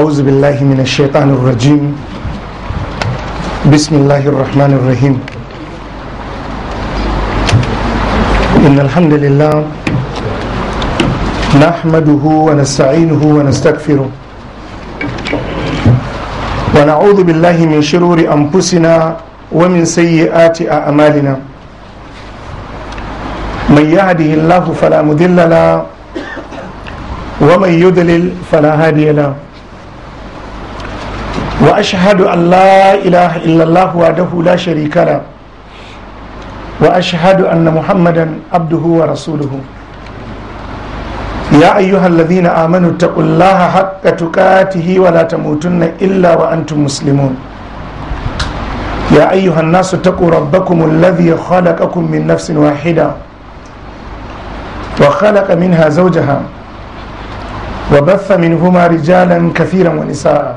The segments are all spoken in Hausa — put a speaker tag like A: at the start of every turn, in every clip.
A: أعوذ بالله من الشيطان الرجيم بسم الله الرحمن الرحيم إن الحمد لله نحمده ونستعينه ونستغفره ونعوذ بالله من شرور أنفسنا ومن سيئات أعمالنا من يهده الله فلا مضل له ومن يضلل فلا هادي له واشهد ان لا اله الا الله وحده لا شريك له واشهد ان محمدا عبده ورسوله يا ايها الذين امنوا اتقوا الله حق تقاته ولا تموتن الا وانتم مسلمون يا ايها الناس اتقوا ربكم الذي خلقكم من نفس واحده وخلق منها زوجها وبث منهما رجالا كثيرا ونساء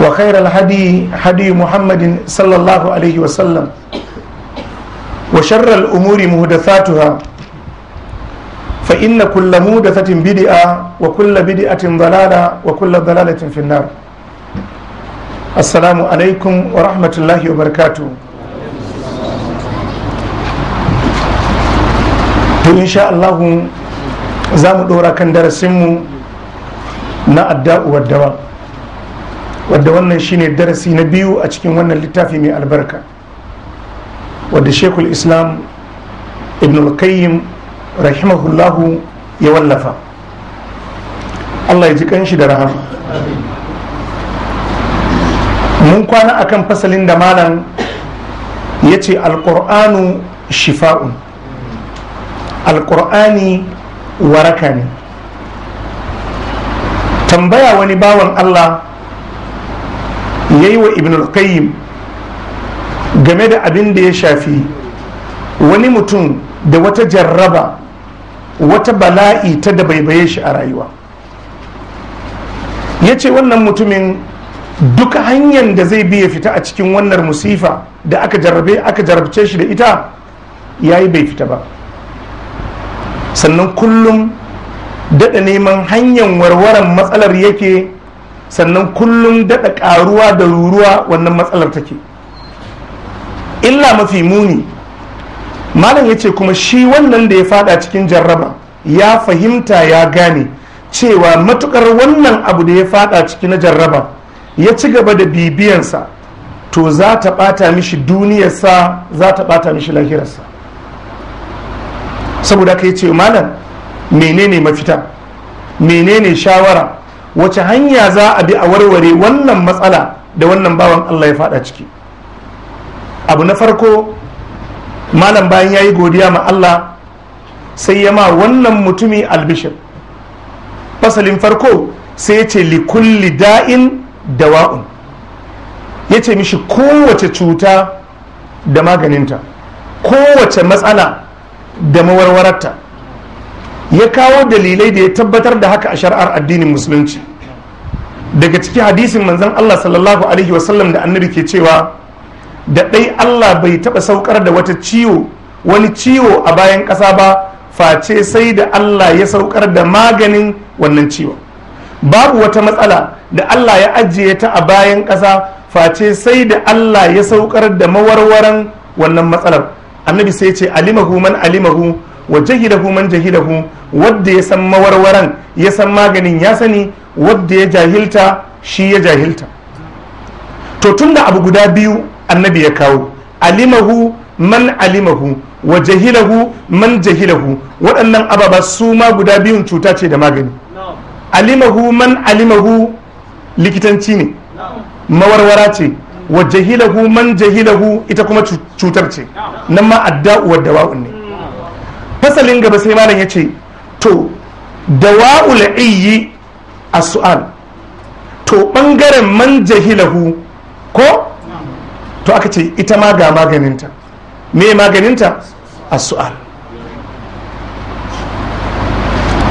A: وخير الهدي هدي محمد صلى الله عليه وسلم وشر الأمور مهدثاتها فإن كل مهدثة بدعة وكل بدعة ضلالة وكل ضلالة في النار السلام عليكم ورحمة الله وبركاته إن شاء الله za mu ɗora kan darasinmu na adda'u waddawa wadda wannan shine darasi na biyu a cikin wannan littafi mai albarka wadda shekul islam ibn al-qayyim rahimahullahu ya wallafa. Allah ya ji kanshi da rahama. Mun kwana akan fasalin da malam ya ce alƙur'anu shifa'un. Alƙur'ani waraka ne. Tambaya wani bawan Allah ya yi wa ibn al-qayyim game da abin da ya shafi wani mutum da wata jarraba wata bala'i ta da baibaye shi a rayuwa. Ya ce wannan mutumin duka hanyar da zai biya fita a cikin wannan musifa da aka jarrabe aka jarrabce shi da ita ya yi bai fita ba. Sannan kullum daɗa neman hanyar warwaran matsalar yake sannan kullum daɗa ƙaruwa da ruruwa wannan matsalar take. Illa mafi muni malam ya ce kuma shi wannan da ya fada cikin jarraba ya fahimta ya gane cewa matuƙar wannan abu da ya fada ciki na jarraba ya ci gaba da bibiyansa to za ta ɓata mishi duniyarsa za ta ɓata mishi lahirarsa. Saboda ka yi ce malam menene mafita? Menene shawara? Wace hanya za a bi a warware wannan matsala da wannan bawan Allah ya fada ciki? Abu na farko malam bayan ya yi godiya ma Allah sai ya ma wannan mutumi albishir. Fasalin farko sai ya ce likulli da'in dawa'un. Ya ce mishi kowace cuta da maganinta kowace matsala da mawarwararta. Ya kawo dalilai da ya tabbatar da haka a shari'ar addinin musulunci. Daga ciki hadisin manzon Allah sallallahu alaihi wasallam da annabi ke cewa da ɗai Allah bai taɓa saukar da wata ciwo wani ciwo a bayan ƙasa ba face sai da Allah ya saukar da maganin wannan ciwo babu wata matsala da Allah ya ajiye ta a bayan ƙasa face sai da Allah ya saukar da mawarwaran wannan matsalar. Annabi sai ce alimahu man alimahu wa jahilahu man jahilahu wadda ya san mawarwaran ya san maganin ya sani wadda ya jahilta shi ya jahilta. To tunda abu guda biyu annabi ya kawo alimahu man alimahu wa jahilahu man jahilahu waɗannan ababa su ma guda biyun cuta ce da magani. Alimahu man alimahu likitanci ne mawarwara ce wa jahilahu man jahilahu ita kuma cutar ce. Nan ma adda'u wa dawa'un ne. Fasalin gaba sai malam ya ce to dawa'ul iyyi a su'al to ɓangaren man jahilahu ko? To aka ce ita ma ga maganinta. Me maganinta? A su'al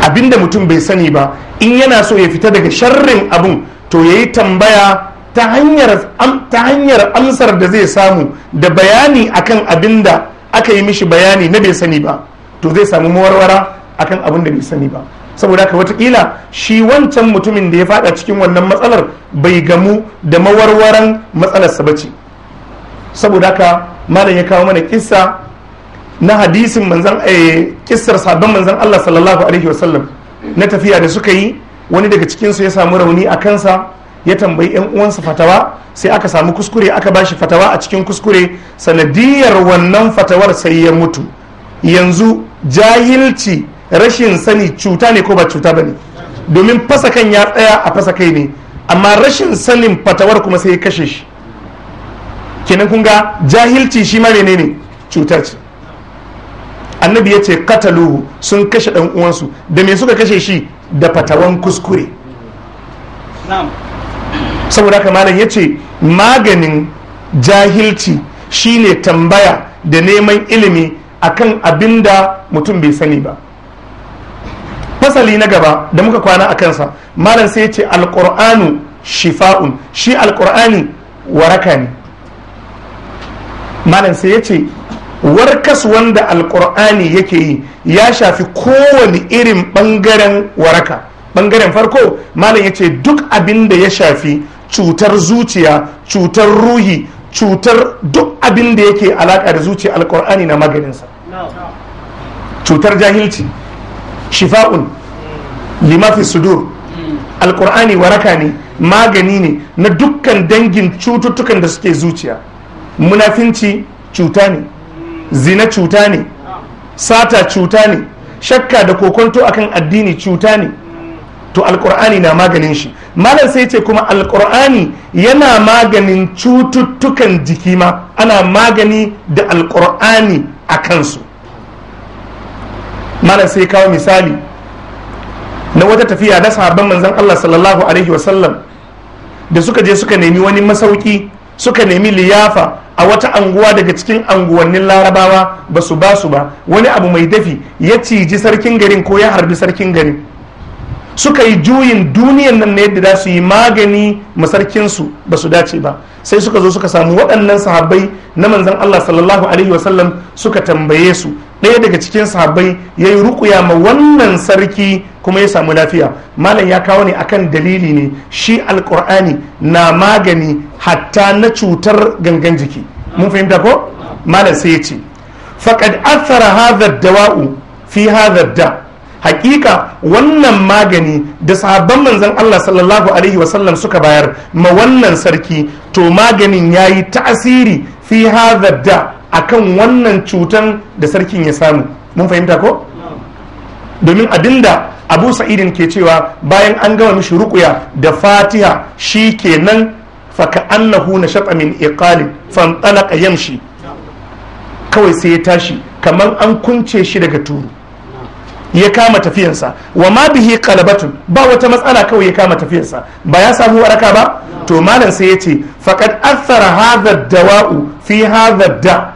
A: abin da mutum bai sani ba in yana so ya fita daga sharrin abun to ya yi tambaya ta hanyar amsar da zai samu da bayani akan abin da aka yi mishi bayani na bai sani ba. To zai samu mawarwara akan abin da bai sani ba. Saboda haka wataƙila shi wancan mutumin da ya fada cikin wannan matsalar bai gamu da mawarwaran matsalarsa ba ce. Saboda haka malam ya kawo mana kissa na hadisin manzan kissar sabon manzan Allah sallallahu alaihi wasallam na tafiya da suka yi. Wani daga cikinsu ya samu rauni a kansa ya tambayi yan uwansa fatawa sai aka samu kuskure aka bashi fatawa a cikin kuskure. Sanadiyar wannan fatawar sai ya mutu. Yanzu jahilci rashin sani cuta ne ko ba cuta ba ne? Domin fasa kan ya tsaya a fasa kai ne amma rashin sanin fatawar kuma sai ya kashe shi. Kenan kun ga jahilci shi ma ne cuta ce. Annabi ya ce kataluhu sun kashe dan uwansu. Da me suka kashe shi? Da fatawan kuskure. Saboda haka malam ya ce maganin jahilci shine tambaya da neman ilimi akan abin da mutum bai sani ba. Fasali na gaba da muka kwana a kansa malam sai ya ce alƙur'anu shifa'un. Shi alƙur'ani waraka ne. Malam sai ya ce warkas wanda alƙur'ani yake yi ya shafi kowane irin ɓangaren waraka. Ɓangaren farko malam ya ce duk abin da ya shafi cutar zuciya cutar ruhi cutar duk abin da yake alaƙa da zuciya alƙur'ani na maganinsa. Cutar jahilci shifa'un limafi sudur. Alkur'ani waraka ne magani ne na dukkan dangin cututtukan da suke zuciya. Munafinci cuta ne zina cuta ne sata cuta ne shakka da kokonto akan addini cuta ne. To alkur'ani na maganin shi. Malam sai ce kuma alkur'ani yana maganin cututtukan jiki ma ana magani da alkur'ani a kansu. Malam sai kawo misali na wata tafiya na sahabban manzon Allah sallallahu alaihi wasallam da suka je suka nemi wani masauki suka nemi liyafa a wata anguwa daga cikin anguwannin larabawa ba su ba su ba. Wani abu mai dafi ya ciji sarkin garin ko ya harbi sarkin garin. Suka yi juyin duniyan nan na yadda za su yi magani masarkinsu ba su dace ba. Sai suka zo suka samu waɗannan sahabbai na manzan Allah sallallahu alaihi wasallam suka tambaye su. Ɗaya daga cikin sahabbai ya yi rukuya ma wannan sarki kuma ya samu lafiya. Malam ya kawo ne akan dalili ne. Shi alkur'ani na magani hatta na cutar gangan jiki. Mun fahimta ko? Malam sai ya ce faqad athara hadha dawa'u fi hadha da hakika wannan magani da sahabban manzon Allah sallallahu alaihi wasallam suka bayar ma wannan sarki to maganin yayi ta'asiri fi hadha da akan wannan cutan da sarkin ya samu. Mun fahimta ko? Domin abin da abu sa'idin ke cewa bayan an gama mishi rukuya da fatiha shi kenan faka annahu na shaɓa min iqalin fanɗalaka yamshi. Kawai sai ya tashi kamar an kunce shi daga turu. Ya kama tafiyansa. Wa ma bihi qalabatun ba wata matsala kawai ya kama tafiyansa. Ba ya samu waraka ba? To malam sai ya ce faqad athara hadha dawa'u fi hadha da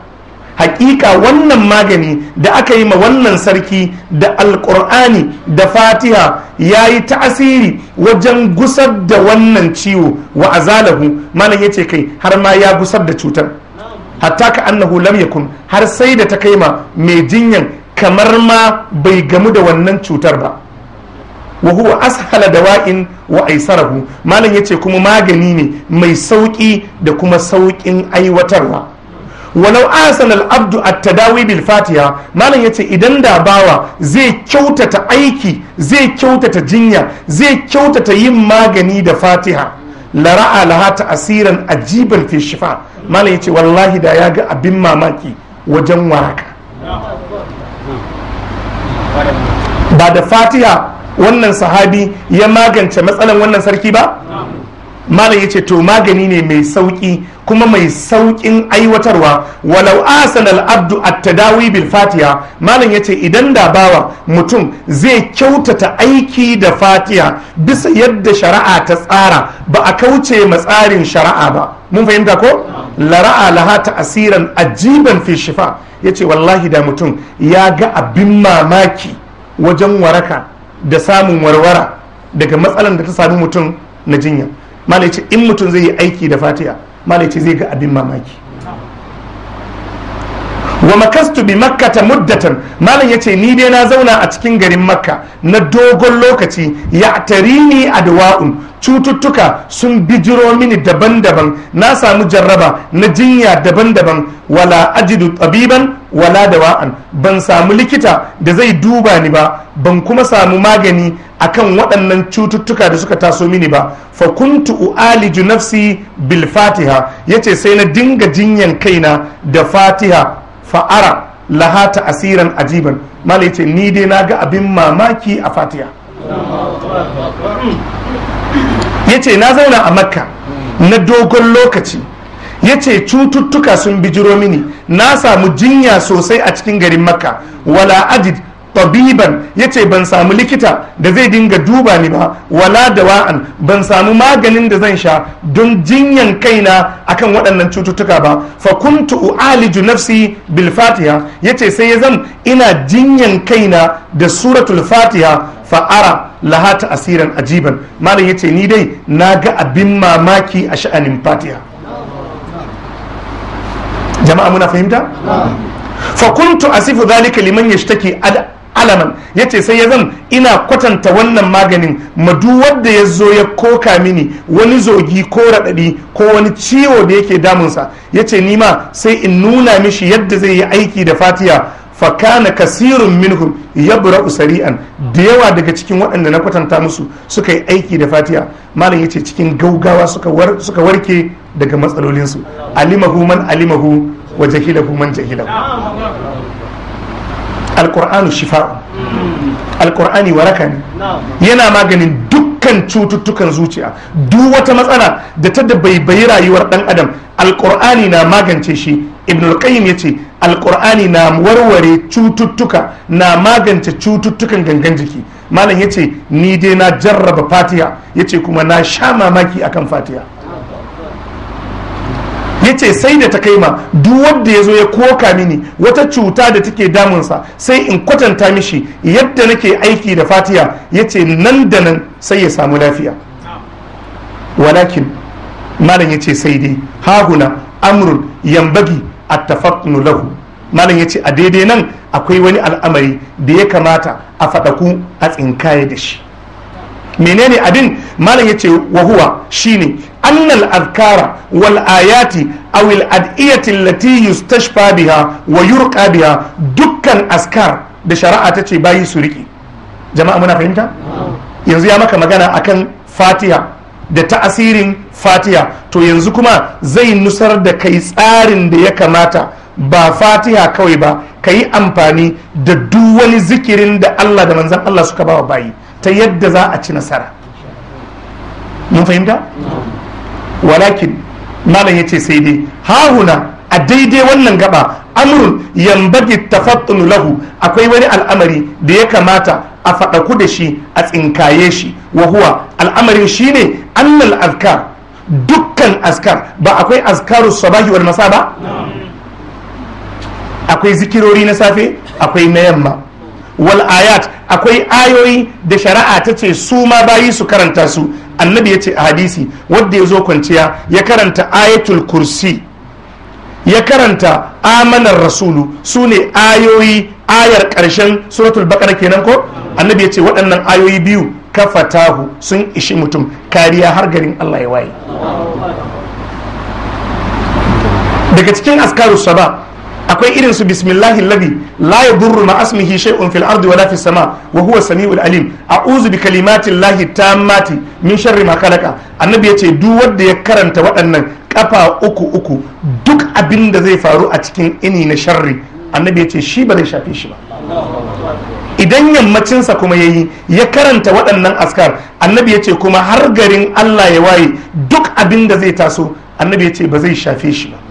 A: hakika wannan magani da aka yi ma wannan sarki da alkur'ani da fatiha ya yi ta'asiri wajen gusar da wannan ciwo wa azalahu. Malam ya ce kai har ma ya gusar da cutar. Hatta ka annahu lam yakun har sai da ta kai ma mai jinyan kamar ma bai gamu da wannan cutar ba. Wa huwa ashala dawa'in wa aisarahu. Malam ya ce kuma magani ne mai sauƙi da kuma saukin aiwatarwa. Walau asana al-abdu at-tadawi bil fatiha malam ya ce idan da bawa zai kyautata aiki zai kyautata jinya zai kyautata yin magani da fatiha la ra'a laha ta'asiran ajiban fi shifa. Malam ya ce wallahi da ya ga abin mamaki wajen waraka. Ba da fatiha wannan sahabi ya magance matsalan wannan sarki ba? Malam ya ce to magani ne mai sauƙi kuma mai saukin aiwatarwa. Walau asana al-abdu at-tadawi bil fatiha. Malam ya ce idan da bawa mutum zai kyautata aiki da fatiha bisa yadda shari'a ta tsara ba a kauce ma tsarin shari'a ba. Mun fahimta ko? Lara'a laha ta'asiran ajiban fi shifa. Yace wallahi da mutum ya ga abin mamaki wajen waraka da samun warwara daga matsalan da ta sami mutum na jinya. Malai ce in mutum zai yi aiki da fatiha malai ce zai ga abin mamaki. Wa makastu bi makkata muddatan. Malam ya ce ni dai na zauna a cikin garin makka. Na dogon lokaci ya tarini adwa'un. Cututtuka sun bijiro mini daban-daban. Na samu jarraba na jinya daban-daban. Wala ajidu tabiban wala dawa'an. Ban samu likita da zai duba ni ba. Ban kuma samu magani akan waɗannan cututtuka da suka taso mini ba. Fa kuntu u'aliju nafsi bil fatiha. Yace sai na dinga jinyan kaina da fatiha fa'ara lahata asiran ajiban. Mala ya ce ni dai na ga abin mamaki a fatiha. Yace na zauna a makka na dogon lokaci. Yace cututtuka sun bijiro mini. Na samu jinya sosai a cikin garin makka. Wala ajid tabiban ya ce ban samu likita da zai dinga duba ni ba wala dawa'an ban samu maganin da zan sha don jinyan kaina akan waɗannan cututtuka ba fa kuntu u'aliju nafsi bil fatiha ya ce sai ya zan ina jinyan kaina da suratul fatiha fa ara laha asiran ajiban malam ya ce ni dai na ga abin mamaki a sha'anin fatiha jama'a muna fahimta fa kuntu asifu dhalika liman yashtaki alaman. Ya ce sai ya zan ina kwatanta wannan maganin madu wadda ya zo ya koka mini wani zogi ko raɗaɗi ko wani ciwo da yake damunsa. Ya ce nima sai in nuna mishi yadda zai yi aiki da fatiya fakana kasirun minhum yabra'u sari'an. Da yawa daga cikin waɗanda na kwatanta musu suka yi aiki da fatiya malam ya ce cikin gaugawa suka warke daga matsalolinsu. Alimahu man alimahu wa jahilahu man jahilahu. Alkur'anu shifa'u alkur'ani waraka ne. Yana maganin dukkan cututtukan zuciya. Duk wata matsala da ta baibayi rayuwar dan adam alkur'ani na magance shi. Ibn al-qayyim ya ce alkur'ani na warware cututtuka na magance cututtukan gangan jiki. Malam ya ce ni dai na jarraba fatiha. Yace kuma na sha mamaki akan fatiha. Ya ce sai da ta kai ma duk wanda ya zo ya koka mini wata cuta da take damunsa sai in kwatanta mishi yadda nake aiki da fatiya ya ce nan da nan sai ya samu lafiya. Walakin malam ya ce sai dai hahuna amrun yambagi a tafattunu lahu. Malam ya ce a daidai nan akwai wani al'amari da ya kamata a faɗaku a tsinkaye da shi. Menene abin? Malam ya ce wahuwa shine ayati aw al adiyati allati yustashfa biha wa yurqa biha dukkan askar da shari'a ta ce bayi su riƙe jama'a muna fahimta yanzu ya maka magana akan fatiha da ta'asirin fatiha to yanzu kuma zai nusar da kai tsarin da ya kamata ba fatiha kawai ba ka yi amfani da duk wani zikirin da Allah da manzan Allah suka ba wa bayi ta yadda za a ci nasara mun fahimta walakin malam ya ce sai dai hahuna a daidai wannan gaba amrun yambagi tafattunu lahu akwai wani al'amari da ya kamata a faɗaku da shi a tsinkaye shi wa huwa al'amarin shine annal azkar dukkan askar ba akwai azkaru sabahi wal masa ba? Akwai zikirori na safe akwai na yamma. Wal ayat akwai ayoyi da shari'a ta ce su ma bayi su karanta su. Annabi ya ce a hadisi wadda ya zo kwanciya ya karanta ayatul kursi ya karanta amanar rasulu su ne ayoyi ayar ƙarshen suratul bakara kenan ko? Annabi ya ce waɗannan ayoyi biyu kafatahu sun ishi mutum kariya har garin allah ya waye. Daga cikin askarus saba akwai irin su bismillahi alladhi la yadurru ma asmihi shay'un fil ardi wala fis sama wa huwa samiul alim. A'udhu bi kalimati llahi tammati min sharri ma khalaqa. Annabi ya ce duk wanda ya karanta waɗannan kafa uku uku duk abin da zai faru a cikin ini na sharri. Annabi ya ce shi ba zai shafe shi ba. Idan yammacinsa kuma ya yi ya karanta waɗannan askar annabi ya ce kuma har garin allah ya waye duk abin da zai taso annabi ya ce ba zai shafe shi ba.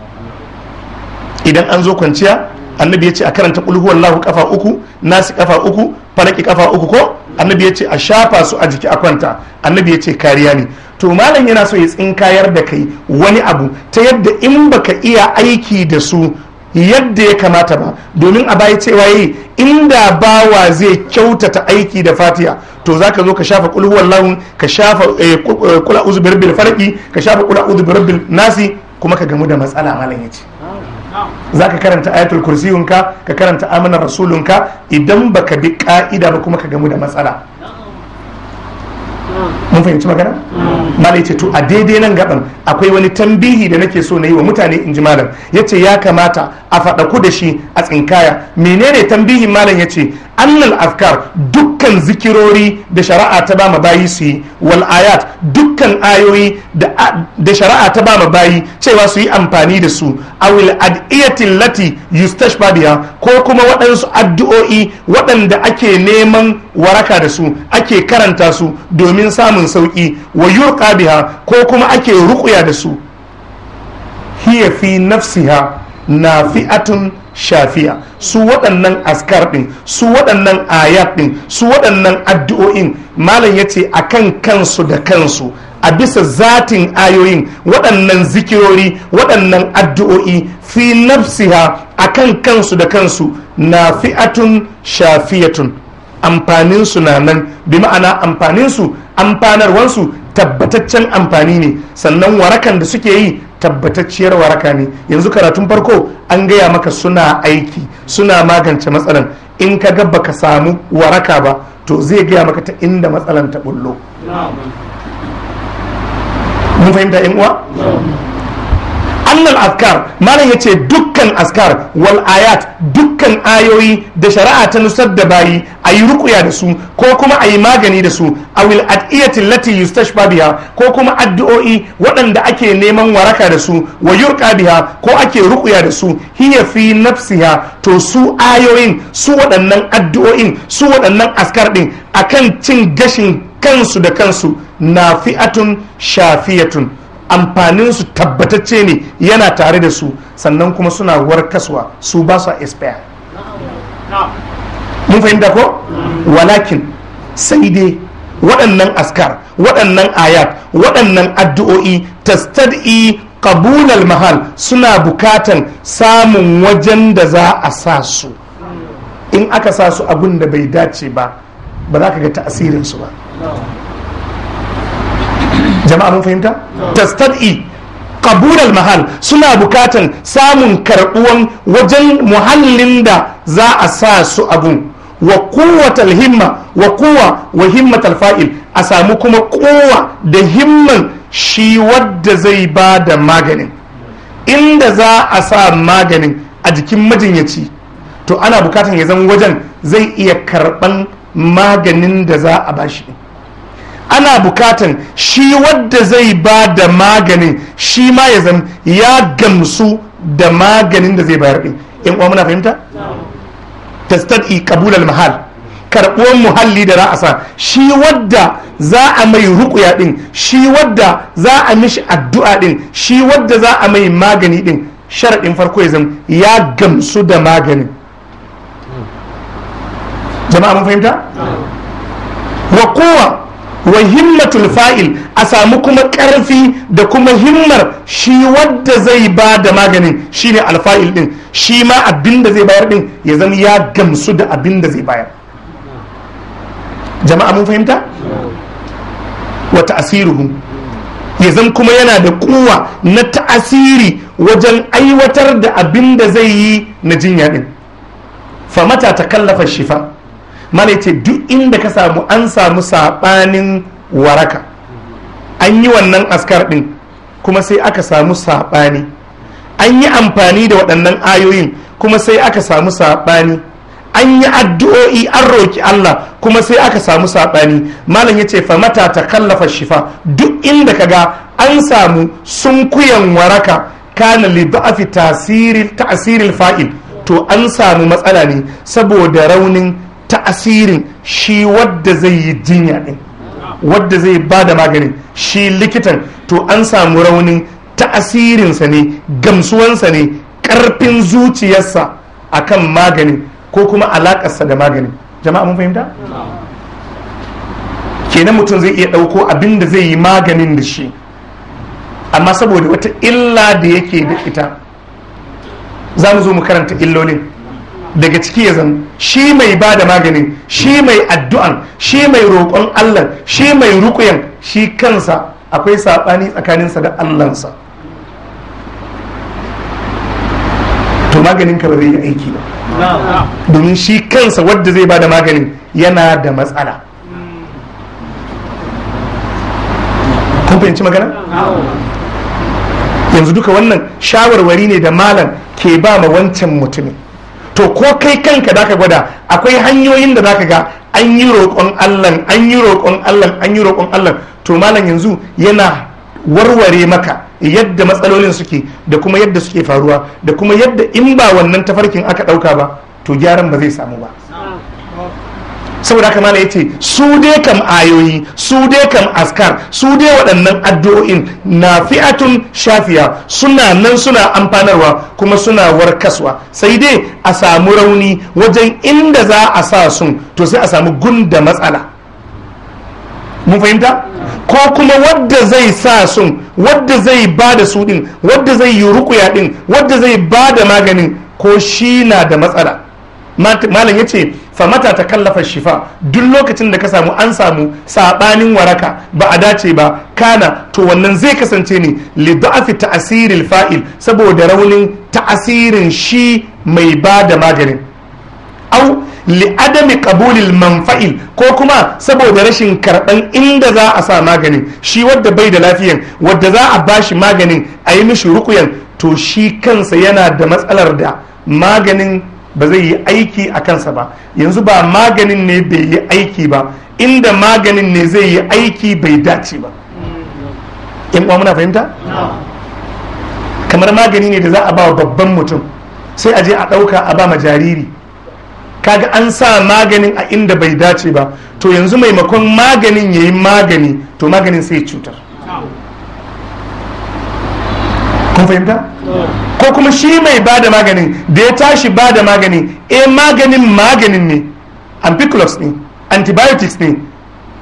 A: Idan an zo kwanciya annabi ya ce a karanta kulhuwallahu kafa uku nasi kafa uku falaki kafa uku ko? Annabi ya ce a shafa su a jiki a kwanta. Annabi ya ce kariya ne. To malam yana so ya tsinkayar da kai wani abu ta yadda in baka iya aiki da su yadda ya kamata ba domin a baya cewa yi inda bawa zai kyautata aiki da fatiha to za ka zo ka shafa kulhuwallahu ka shafa kula uzu birbil farki ka shafa kula uzu nasi kuma ka gamu da matsala malam ya ce. Za ka karanta ayatul kursiyunka ka karanta amanar rasulunka idan baka bi ka'ida ba kuma ka gamu da matsala. Mun fahimci magana? Malai ce to a daidai nan gaban akwai wani tambihi da nake so na yi wa mutane in ji malam. Ya ce ya kamata a faɗaku da shi a tsinkaya. Menene tambihin malam? Ya ce annal afkar dukkan zikirori da shari'a ta bama bayi su yi wal ayat dukkan ayoyi da shari'a ta bama bayi cewa su yi amfani da su awil adiyatin lati yustashfa biha ko kuma waɗansu addu'o'i waɗanda ake neman waraka da su ake karanta su domin samun sauƙi wa yurqa biha ko kuma ake ruƙuya da su. Hiya fi nafsiha nafi'atun shafiya su waɗannan askar ɗin su waɗannan ayat ɗin su waɗannan addu'o'in malam ya ce a kan kansu da kansu a bisa zatin ayoyin waɗannan zikirori waɗannan addu'o'i fi nafsiha a kan kansu da kansu na fi'atun shafiyatun amfaninsu na nan. Bi ma'ana amfaninsu amfanarwansu tabbataccen amfani ne. Sannan warakan da suke yi tabbatacciyar waraka ne. Yanzu karatun farko an gaya maka suna aiki suna magance matsalan. In ka ga baka samu waraka ba to zai gaya maka ta inda matsalan ta bullo. Mun fahimta yan uwa? Annal askar malam ya ce dukkan askar wal ayat dukkan ayoyi da shari'a ta nusar da bayi a yi rukuya da su ko kuma a yi magani da su a wil adiyati lati yustashfa biha ko kuma addu'o'i waɗanda ake neman waraka da su wa yurqa biha ko ake rukuya da su hiya fi nafsiha to su ayoyin su waɗannan addu'o'in su waɗannan askar din akan cin gashin kansu da kansu nafi'atun shafiyatun amfaninsu tabbatacce ne yana tare da su sannan kuma suna warkaswa su ba su expire mun fahimta ko? Walakin sai dai waɗannan askar waɗannan ayat waɗannan addu'o'i tastad'i qabulal mahal suna bukatan samun wajen da za a sa su. In aka sa su abin da bai dace ba ba za ka ga ta'asirinsu ba. Jama'a mun fahimta? Tastad'i qabulal mahal suna bukatan samun karbuwan wajen muhallin da za a sa su abun. Wa quwwatal himma wa quwwa wa himmatal fa'il. A samu kuma kowa da himman shi wadda zai ba da maganin. Inda za a sa maganin a jikin majinyaci to ana bukatan ya zan wajen zai iya karɓan maganin da za a bashi ana bukatan shi wadda zai ba da maganin shi ma ya zan ya gamsu da maganin da zai bayar din. In uwa muna fahimta? Tastadi kabulal mahal karɓuwar muhalli da ra'asa shi wadda za a mai rukuya din shi wadda za a mishi addu'a din shi wadda za a mai magani din sharaɗin farko ya ya gamsu da maganin. Jama'a mun fahimta? Wa kowa wa himmatul fa'il a samu kuma ƙarfi da kuma himmar shi wadda zai ba da maganin shine alfa'il din. Shi ma abin da zai bayar din ya zama ya gamsu da abin da zai bayar. Jama'a mun fahimta? Wa ta'asiruhu ya zama kuma yana da kuwa na ta'asiri wajen aiwatar da abin da zai yi na jinya din. Famata ta kallafa shifa. Mana ce duk inda ka samu an samu saɓanin waraka an yi wannan askar ɗin kuma sai aka samu saɓani. An yi amfani da waɗannan ayoyin kuma sai aka samu saɓani. An yi addu'o'i an roki Allah kuma sai aka samu saɓani. Malam ya ce famata ta kallafa shifa. Duk inda ka ga an samu sunkuyan waraka kana li da'afi tasirin fa'il to an samu matsala ne saboda raunin ta'asirin shi wadda zai yi jinya din wadda zai ba da maganin shi likitan to an samu raunin ta'asirinsa ne gamsuwansa ne ƙarfin zuciyarsa akan maganin ko kuma alakarsa da maganin jama'a mun fahimta? Kenan mutum zai iya ɗauko abin da zai yi maganin da shi. Amma saboda wata illa da yake da ita za mu zo mu karanta illolin. Daga ciki ya zan shi mai ba da maganin shi mai addu'an shi mai roƙon allah shi mai rukuyan shi kansa akwai saɓani tsakaninsa da allansa to maganin ka ba zai yi aiki ba. Domin shi kansa wadda zai ba da maganin yana da matsala. Kun fahimci magana? Yanzu duka wannan shawarwari ne da malam ke ba ma wancan mutumin. To ko kai kanka da ka gwada akwai hanyoyin da zaka ga an yi roƙon allah an yi roƙon allah an yi roƙon allah to malam yanzu yana warware maka yadda matsalolin suke da kuma yadda suke faruwa da kuma yadda in ba wannan tafarkin aka ɗauka ba to gyaran ba zai samu ba. Saboda haka mala ya ce su dai kam ayoyi su dai kam askar su dai waɗannan addu'o'in na fi'atun shafiya suna nan suna amfanarwa kuma suna warkaswa. Sai dai a samu rauni wajen inda za a sa sun to sai a samu gunda matsala. Mun fahimta? Ko kuma wadda zai sa sun wadda zai ba da su din wadda zai yi rukuya din wadda zai ba da maganin ko shi na da matsala. Malam ya ce famata ta kallafa shifa. Duk lokacin da ka samu an samu sabanin waraka ba a dace ba kana to wannan zai kasance ne li da'afi ta'asiril fa'il saboda raunin ta'asirin shi mai ba da maganin. Au li adami qabulil manfa'il ko kuma saboda rashin karɓan inda za a sa maganin. Shi wadda bai da lafiyan wadda za a bashi maganin a yi mishi rukuyan to shi kansa yana da matsalar da maganin ba zai yi aiki a kansa ba. Yanzu ba maganin ne bai yi aiki ba inda maganin ne zai yi aiki bai dace ba. In uwa muna fahimta? Kamar magani ne da za a ba babban mutum sai a je a ɗauka a ba ma jariri. Kaga an sa maganin a inda bai dace ba to yanzu maimakon maganin ya yi magani to maganin sai cutar. Kun fahimta? Ko kuma shi mai ba da maganin da ya tashi ba da magani eh maganin maganin ne. Ampiclox ne antibiotics ne.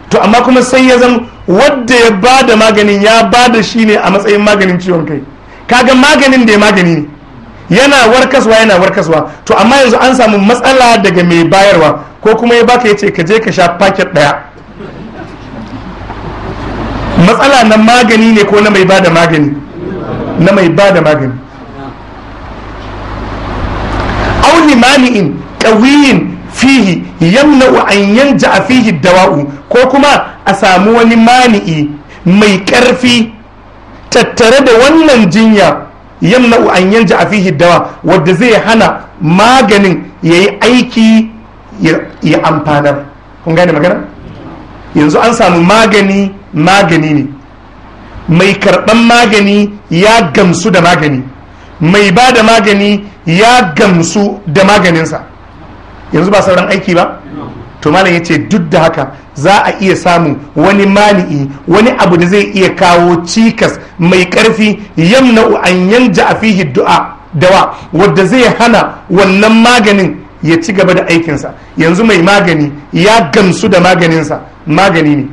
A: To amma kuma sai ya zama wadda ya ba da maganin ya ba da shi ne a matsayin maganin ciwon kai. Kaga maganin da ya magani ne. Yana warkaswa yana warkaswa. To amma yanzu an samu matsala daga mai bayarwa ko kuma ya baka ya ce ka je ka sha paket ɗaya matsala na magani ne ko na mai ba da magani? Na mai ba da magani. Auli mani'in ƙawiyin fihi yamna'u an yanja fihi dawa'u ko kuma a samu wani mani'i mai ƙarfi tattare da wannan jinya yamna'u an yanja fihi dawa wadda zai hana maganin ya yi aiki ya amfanar. Kun gane magana? Yanzu an samu magani magani ne. Mai karɓan magani ya gamsu da magani mai ba da magani ya gamsu da maganinsa. Yanzu ba sauran aiki ba? To malam ya ce duk da haka za a iya samun wani mani'i wani abu da zai iya kawo cikas mai ƙarfi yamna'u an yanja a fihi du'a dawa wadda zai hana wannan maganin ya ci gaba da aikinsa. Yanzu mai magani ya gamsu da maganinsa. Magani ne.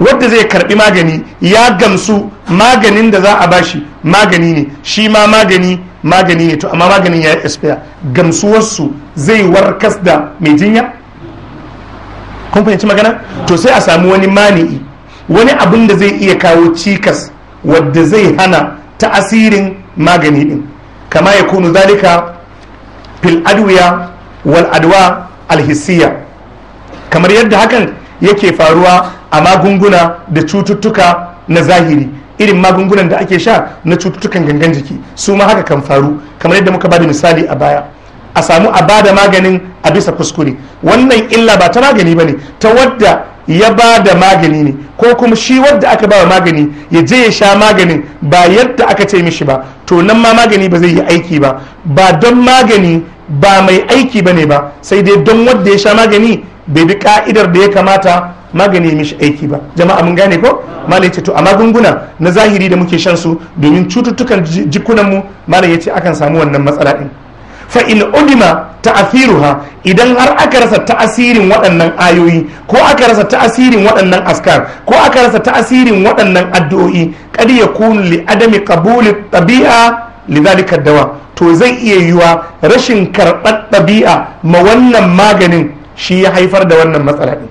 A: Wadda zai karɓi magani ya gamsu maganin da za a bashi magani ne. Shi ma magani magani ne. To amma maganin ya expire. Gamsuwarsu zai warkas da mai jinya? Kun fahimci magana? To sai a samu wani mani'i wani abin da zai iya kawo cikas wadda zai hana ta'asirin magani din. Kama ya kunu zalika fil adwiya wal adwa alhissiya kamar yadda hakan yake faruwa a magunguna da cututtuka na zahiri. Irin magungunan da ake sha na cututtukan gangan jiki. Su ma haka kan faru kamar yadda muka ba da misali a baya. A samu a ba da maganin a bisa kuskure. Wannan illa ba ta magani ba ne ta wadda ya ba da magani ne ko kuma shi wadda aka ba magani ya je ya sha maganin ba yadda aka ce mishi ba. To nan ma magani ba zai yi aiki ba. Ba don magani ba mai aiki ba ne ba sai dai don wanda ya sha magani bai bi ka'idar da ya kamata magani mishi aiki ba. Jama'a mun gane ko? Malam ya ce to a magunguna na zahiri da muke shan su domin cututtukan jikunan mu malam ya ce akan samu wannan matsala din. Fa in udima ta'athiruha idan har aka rasa ta'asirin waɗannan ayoyi ko aka rasa ta'asirin waɗannan askar ko aka rasa ta'asirin waɗannan addu'o'i kad yakunu li adami qabuli tabi'a lidhalika dawa to zai iya yiwa rashin karɓar ɗabi'a ma wannan maganin shi ya haifar da wannan matsala ɗin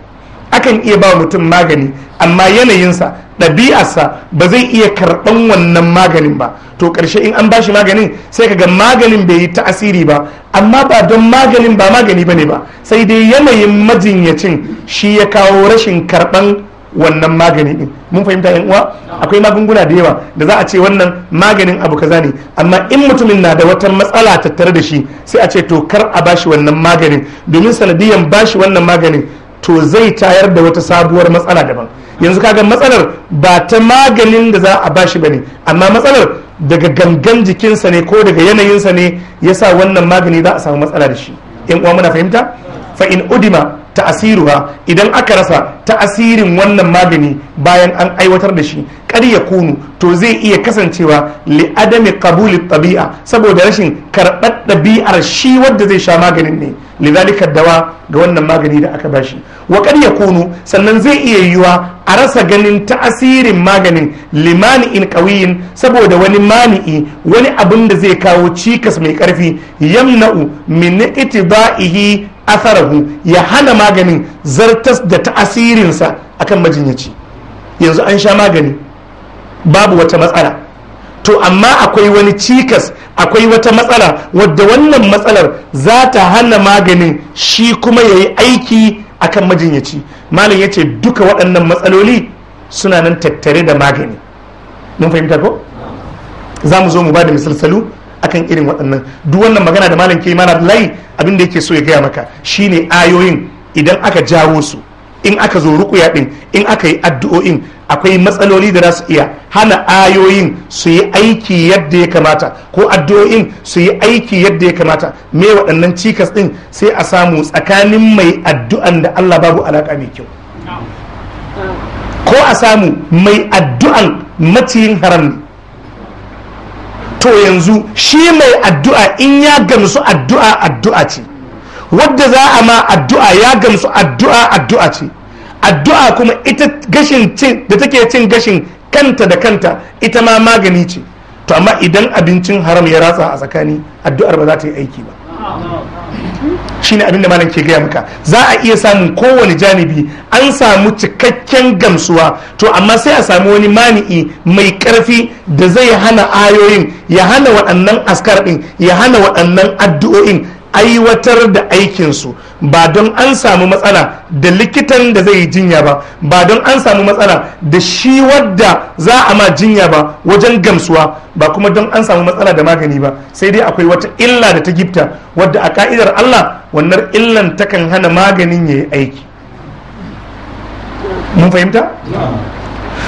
A: akan iya ba mutum magani amma yanayinsa ɗabi'arsa ba zai iya karɓan wannan maganin ba. To ƙarshe in an bashi maganin sai kaga maganin bai yi ta'asiri ba amma ba don maganin ba magani ba ne ba. Sai dai yanayin majinyacin shi ya kawo rashin karɓan wannan magani din mun fahimta yan uwa? Akwai magunguna da yawa da za a ce wannan maganin abu kaza ne. Amma in mutumin na da wata matsala tattare da shi sai a ce to kar a bashi wannan maganin. Domin sanadiyan bashi wannan maganin to zai tayar da wata sabuwar matsala daban. Yanzu kaga matsalar ba ta maganin da za a bashi ba ne amma matsalar daga gangan jikinsa ne ko daga yanayinsa ne yasa wannan magani za a samu matsala da shi. Yan uwa muna fahimta? Fa in udima ta'asiruha idan aka rasa ta'asirin wannan magani bayan an aiwatar da shi kar ya kunu to zai iya kasancewa li adami qabuli tabi'a saboda rashin karɓar ɗabi'ar shi wadda zai sha maganin ne. Lidhalika dawa ga wannan magani da aka bashi wa ya kunu sannan zai iya yiwa a rasa ganin ta'asirin maganin limani in qawiyin saboda wani mani'i wani abin da zai kawo cikas mai ƙarfi yamna'u min itiba'ihi atharahu ya hana maganin zartas da ta'asirinsa akan majinyaci. Yanzu an sha magani babu wata matsala. To amma akwai wani cikas akwai wata matsala wadda wannan matsalar za ta hana maganin shi kuma ya yi aiki akan majinyaci. Malam ya ce duka waɗannan matsaloli suna nan tattare da magani. Mun fahimta ko? Za mu zo mu ba da misalsalu akan irin waɗannan. Duk wannan magana da malam ke mana layi abin da yake so ya gaya maka shine ayoyin idan aka jawo su. In aka zo rukuya din in aka yi addu'o'in akwai matsaloli da za su iya hana ayoyin su yi aiki yadda ya kamata ko addu'o'in su yi aiki yadda ya kamata. Me waɗannan cikas din sai a samu tsakanin mai addu'an da Allah babu alaka mai kyau. Ko a samu mai addu'an maciyin haram ne. To yanzu shi mai addu'a in ya gamsu addu'a addu'a ce. Wadda za a ma addu'a ya gamsu addu'a addu'a ce. Addu'a kuma ita gashin cin da take cin gashin kanta da kanta ita ma magani ce. To amma idan abincin haram ya ratsa a tsakani addu'ar ba za ta yi aiki ba. Shine abin da malam ke gaya maka. Za a iya samun kowane janibi an samu cikakken gamsuwa. To amma sai a samu wani mani'i mai ƙarfi da zai hana ayoyin ya hana waɗannan askar ɗin ya hana waɗannan addu'o'in aiwatar da aikinsu ba don an samu matsala da likitan da zai yi jinya ba ba don an samu matsala da shi wadda za a ma jinya ba wajen gamsuwa ba kuma don an samu matsala da magani ba sai dai akwai wata illa da ta gifta wadda a ka'idar Allah wannan illan takan hana maganin ya yi aiki mun fahimta?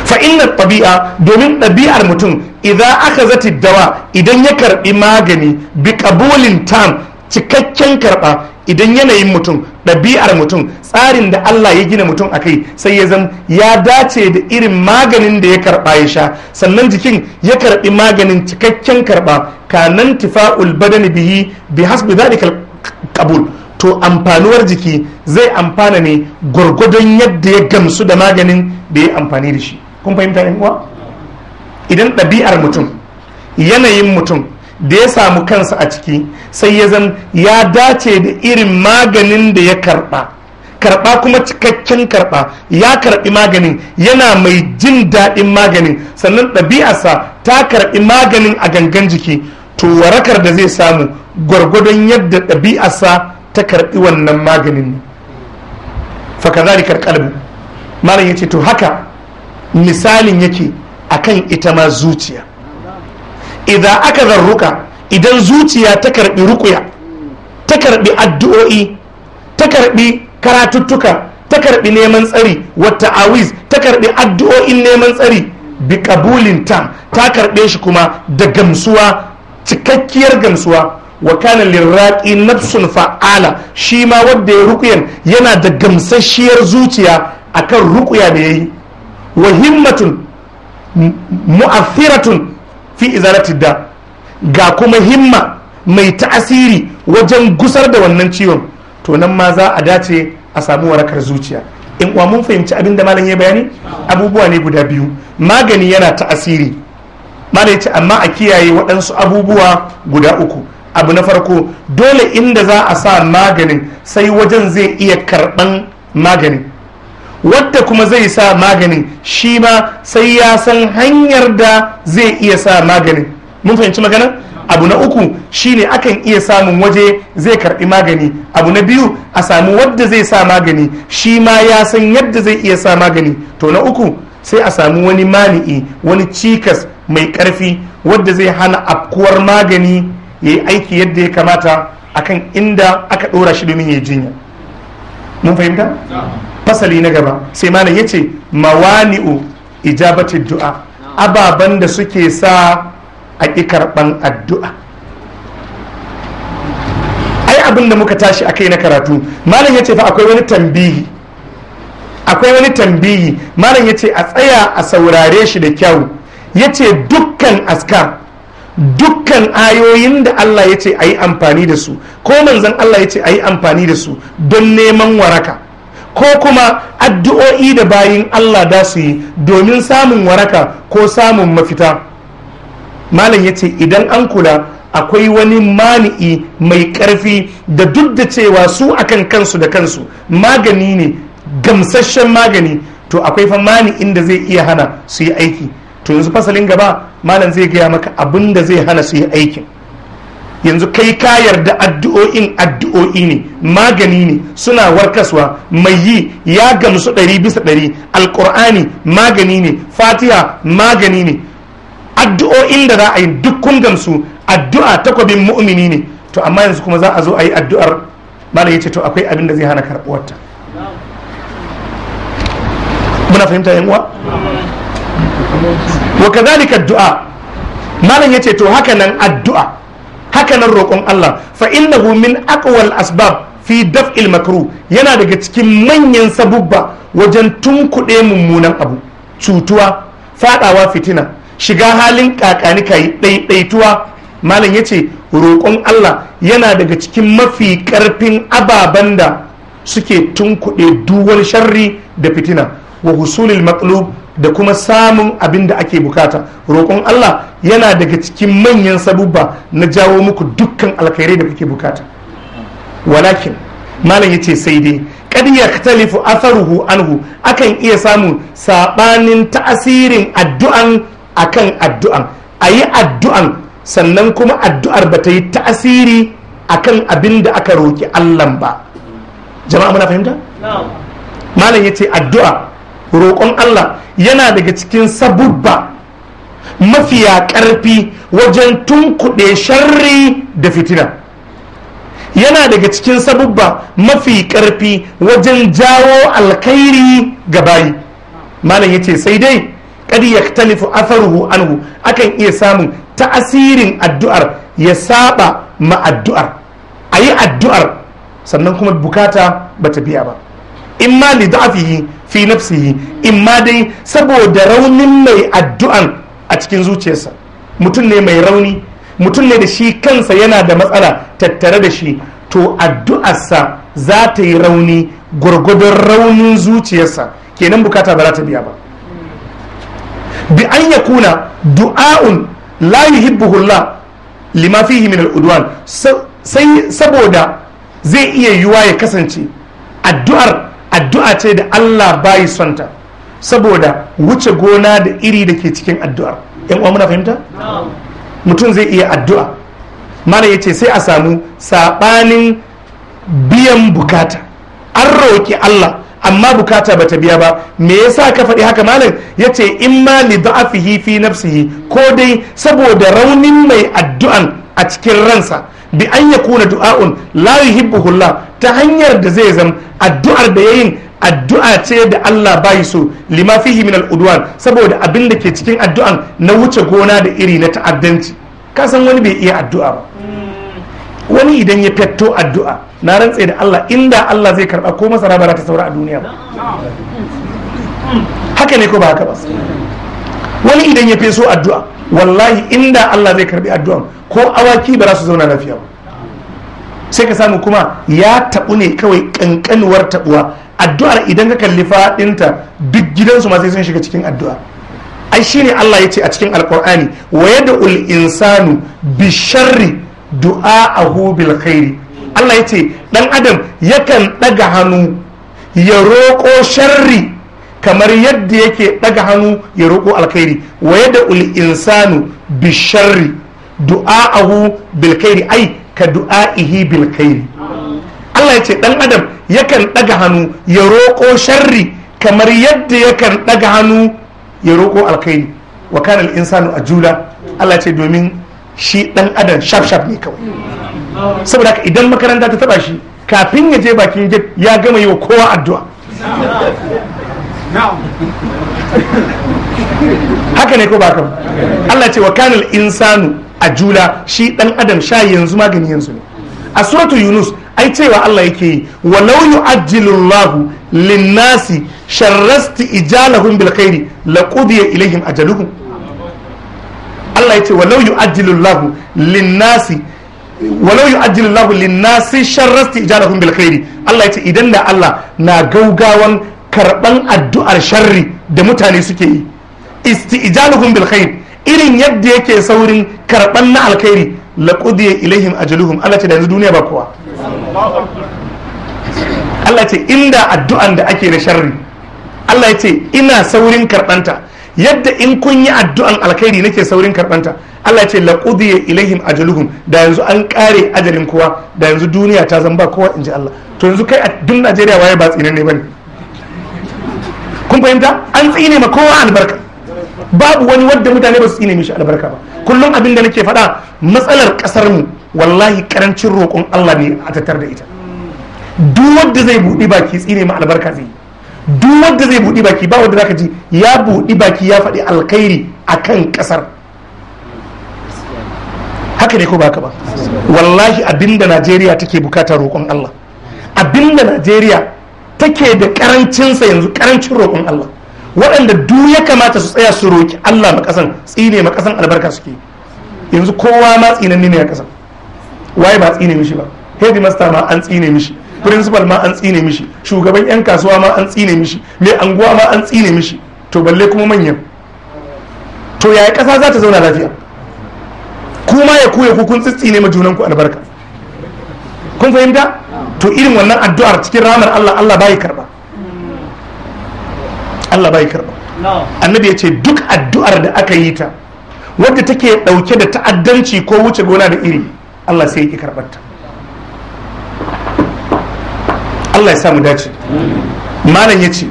A: fa inna tabi'a domin ɗabi'ar mutum idan aka zati dawa idan ya karɓi magani bi kabulin tam cikakken karɓa. Idan yanayin mutum ɗabi'ar mutum tsarin da Allah ya gina mutum a kai sai ya zama ya dace da irin maganin da ya karɓa ya sha. Sannan jikin ya karɓi maganin cikakken karɓa. Kanan tifa'ul badani bihi bi hasbi zalikal kabul to amfanuwar jiki zai amfana ne gwargwadon yadda ya gamsu da maganin da ya amfani da shi. Kun fahimta yan uwa? Idan ɗabi'ar mutum yanayin mutum da ya samu kansa a ciki sai ya zan ya dace da irin maganin da ya karɓa karɓa kuma cikakken karɓa ya karɓi maganin yana mai jin daɗin maganin. Sannan ɗabi'arsa ta karɓi maganin a gangan jiki. To warakar da zai samu gwargwadon yadda ɗabi'arsa ta karɓi wannan maganin ne. Fakazalikar kalbu malam ya ce to haka misalin yake akan ita ma zuciya. Idan aka zarruka idan zuciya ta karɓi rukuya ta karɓi addu'o'i ta karɓi karatuttuka ta karɓi neman tsari wata awiz ta karɓi addu'o'in neman tsari bi kabulin tam ta karɓe shi kuma da gamsuwa cikakkiyar gamsuwa. Wa kana lirraqi nafsun fa'ala shi ma wanda ya ruqyan yana da gamsasshiyar zuciya akan ruqya da yayi wa himmatun mu'athiratun fi izalati da. Ga kuma himma mai ta'asiri wajen gusar da wannan ciwon. To nan ma za a dace a samu warakar zuciya. In uwa mun fahimci abin da malam ya bayani? Abubuwa ne guda biyu. Magani yana ta'asiri. Malam ce amma a kiyaye waɗansu abubuwa guda uku. Abu na farko dole inda za a sa maganin sai wajen zai iya karɓan maganin. Wadda kuma zai sa maganin shi ma sai ya san hanyar da zai iya sa maganin. Mun fahimci magana? Abu na uku shine akan iya samun waje zai karɓi magani. Abu na biyu a samu wadda zai sa magani shi ma ya san yadda zai iya sa magani. To na uku sai a samu wani mani'i wani cikas mai ƙarfi wadda zai hana afkuwar magani ya yi aiki yadda ya kamata akan inda aka ɗora shi domin ya jinya. Mun fahimta? Fasali na gaba. Sai malam ya ce mawani'u ijabati du'a. Ababen da suke sa a ƙi karɓan addu'a. Ai abin da muka tashi akai na karatu malam ya ce fa akwai wani tambihi. Akwai wani tambihi. Malam ya ce a tsaya a saurare shi da kyau. Ya ce dukkan askar dukkan ayoyin da Allah ya ce a yi amfani da su ko manzan Allah ya ce a yi amfani da su don neman waraka. Ko kuma addu'o'i da bayin Allah da su yi domin samun waraka ko samun mafita. Malam ya ce idan an kula akwai wani mani'i mai ƙarfi da duk da cewa su akan kansu da kansu magani ne gamsasshen magani to akwai fa mani'in da zai iya hana su yi aiki. To yanzu fasalin gaba malam zai gaya maka abin da zai hana su yi aikin. Yanzu kai ka yarda addu'o'in addu'o'i ne magani ne suna warkaswa mai yi ya gamsu ɗari bisa ɗari. Alƙur'ani magani ne fatiha magani ne. Addu'o'in da za a yi duk kun gamsu addu'a takwabin mu'mini ne. To amma yanzu kuma za a zo a yi addu'ar malam ya ce to akwai abin da zai hana karɓuwarta. Muna fahimta yan uwa? Wa kadhalika addu'a. Malam ya ce to haka nan addu'a. Haka nan roƙon Allah. Fa innahu min aqwal asbab fi daf'il makru. Yana daga cikin manyan sabubba wajen tunkuɗe mummunan abu. Cutuwa fadawa fitina shiga halin kakanika yi ɗaiɗaituwa. Malam ya ce roƙon Allah yana daga cikin mafi ƙarfin ababen da suke tunkuɗe duwar sharri da fitina. Wa husulil maqlub da kuma samun abin da ake buƙata. Roƙon Allah yana daga cikin manyan sabubba na jawo muku dukkan alkhairai da kuke buƙata. Walakin malam ya ce sai dai kad yaktalifu atharuhu anhu akan iya samun sabanin ta'asirin addu'an akan addu'an. Ayi addu'an sannan kuma addu'ar ba ta yi ta'asiri akan abin da aka roki Allah ba. Jama'a muna fahimta? Malam ya ce addu'a roƙon Allah yana daga cikin sabubba mafiya ƙarfi wajen tunkuɗe sharri da fitina. Yana daga cikin sabubba mafi ƙarfi wajen jawo alkhairi ga bayi. Malam ya ce sai dai kad yaktalifu atharuhu anhu akan iya samun ta'asirin addu'ar ya saba ma addu'ar. A yi addu'ar sannan kuma buƙata bata biya ba. In ma li da'afihi fi nafsihi in ma dai saboda raunin mai addu'an a cikin zuciyarsa. Mutum ne mai rauni mutum ne da shi kansa yana da matsala tattare da shi to addu'arsa za ta yi rauni gwargwadon raunin zuciyarsa. Kenan buƙata ba za ta biya ba. Bi an ya kuna du'a'un la yuhibbuhullah lima fihi min al-udwan. Sai saboda zai iya yiwa ya kasance addu'ar addu'a ce da Allah bayi sonta saboda wuce gona da iri da ke cikin addu'ar yan uwa muna fahimta? Mutum zai iya addu'a. Mana ya ce sai a samu saɓanin biyan buƙata. An roƙi Allah amma buƙata bata biya ba. Me yasa ka faɗi haka malam? Ya ce in ma li da'afihi fi nafsihi ko dai saboda raunin mai addu'an a cikin ransa. Bi an ya kuna du'a'un la yuhibbuhullah ta hanyar da zai zam addu'ar da yayin addu'a ce da Allah bai so lima fihi min al-udwan saboda abin da ke cikin addu'an na wuce gona da iri na ta'addanci. Ka san wani bai iya addu'a ba. Wani idan ya fetto addu'a na rantse da Allah inda Allah zai karɓa ko masara ba ta saura a duniya ba. Haka ne ko ba haka ba? Wani idan ya feso addu'a wallahi inda Allah zai karɓi addu'an ko awaki ba za su zauna lafiya ba. Sai ka samu kuma ya taɓu ne kawai ƙanƙanuwar taɓuwa. Addu'ar idan ka kalli faɗinta duk gidansu ma sai sun shiga cikin addu'a. Ai shine Allah ya ce a cikin alkur'ani wa yad'ul insanu bi sharri du'a'ahu bil khairi. Allah ya ce dan adam yakan ɗaga hannu ya roƙo sharri kamar yadda yake ɗaga hannu ya roƙo alkhairi. Wa yad'ul insanu bi sharri du'a'ahu bil khairi ai ka du'a'ihi bil khairi. Allah ya ce dan adam yakan ɗaga hannu ya roƙo sharri kamar yadda yakan ɗaga hannu ya roƙo alkhairi. Wa kana al-insanu ajula. Allah ya ce domin shi dan adam shaf shaf ne kawai. Saboda haka idan makaranta ta taba shi kafin ya je bakin gate ya gama yi wa kowa addu'a. haka ne ko ba haka Allah ce wa kanal insanu a jula shi dan adam sha yanzu magani yanzu ne. A suratu yunus ai cewa Allah yake yi walau linnasi sharrasti ijalahum bil khairi laqudiya ilaihim ajaluhum. Allah ya ce walau yu'ajjilullahu linnasi walau yu'ajjilullahu linnasi sharrasti ijalahum bil khairi. Allah ya ce idan da Allah na gaugawan karɓan addu'ar sharri da mutane suke yi. Isti'jaluhum bil khair. Irin yadda yake saurin karɓan na alkhairi. Laqudiya ilaihim ajaluhum. Allah ce da yanzu duniya ba kowa. Allah ce inda addu'an da ake na sharri. Allah ya ce ina saurin karɓanta yadda in kun yi addu'an alkhairi nake saurin karɓanta Allah ya ce laqudiya ilaihim ajaluhum. Da yanzu an kare ajalin kowa. Da yanzu duniya ta zan ba kowa in ji Allah. To yanzu kai a duk Najeriya waye ba tsinan ne ba ne? Kun fahimta? An tsine ma kowa albarka. Babu wani wadda mutane ba su tsine mishi albarka ba. Kullum abin da nake faɗa matsalar ƙasar mu wallahi ƙarancin roƙon Allah ne a tattar da ita. Duk wanda zai buɗi baki tsine ma albarka zai duk wanda zai buɗi baki ba wanda zaka ji ya buɗi baki ya faɗi alkhairi akan ƙasar. Haka ne ko baka ba? Wallahi abin da Najeriya take buƙata roƙon Allah. Abinda Najeriya take da karancinsa yanzu ƙarancin roƙon Allah. Waɗanda duk ya kamata su tsaya su roƙi Allah ma ƙasan tsine ma ƙasan albarka suke yanzu kowa ma tsinanni ne a ƙasan. Waye ba tsine mishi ba? Headmaster ma an tsine mishi. Principal ma an tsine mishi. Shugaban yan kasuwa ma an tsine mishi. Mai anguwa ma an tsine mishi. To balle kuma manyan. To yaya ƙasa za ta zauna lafiya? Kuma ya kuya ku kun tsitsine ma junan ku albarka. Kun fahimta? To irin wannan addu'ar cikin ranar Allah Allah bai karɓa Allah bai karɓa annabi ya ce duk addu'ar da aka yi ta wadda take ɗauke da ta'addanci ko wuce gona da iri Allah sai yake karɓar ta. Allah ya samu dace. Malam ya ce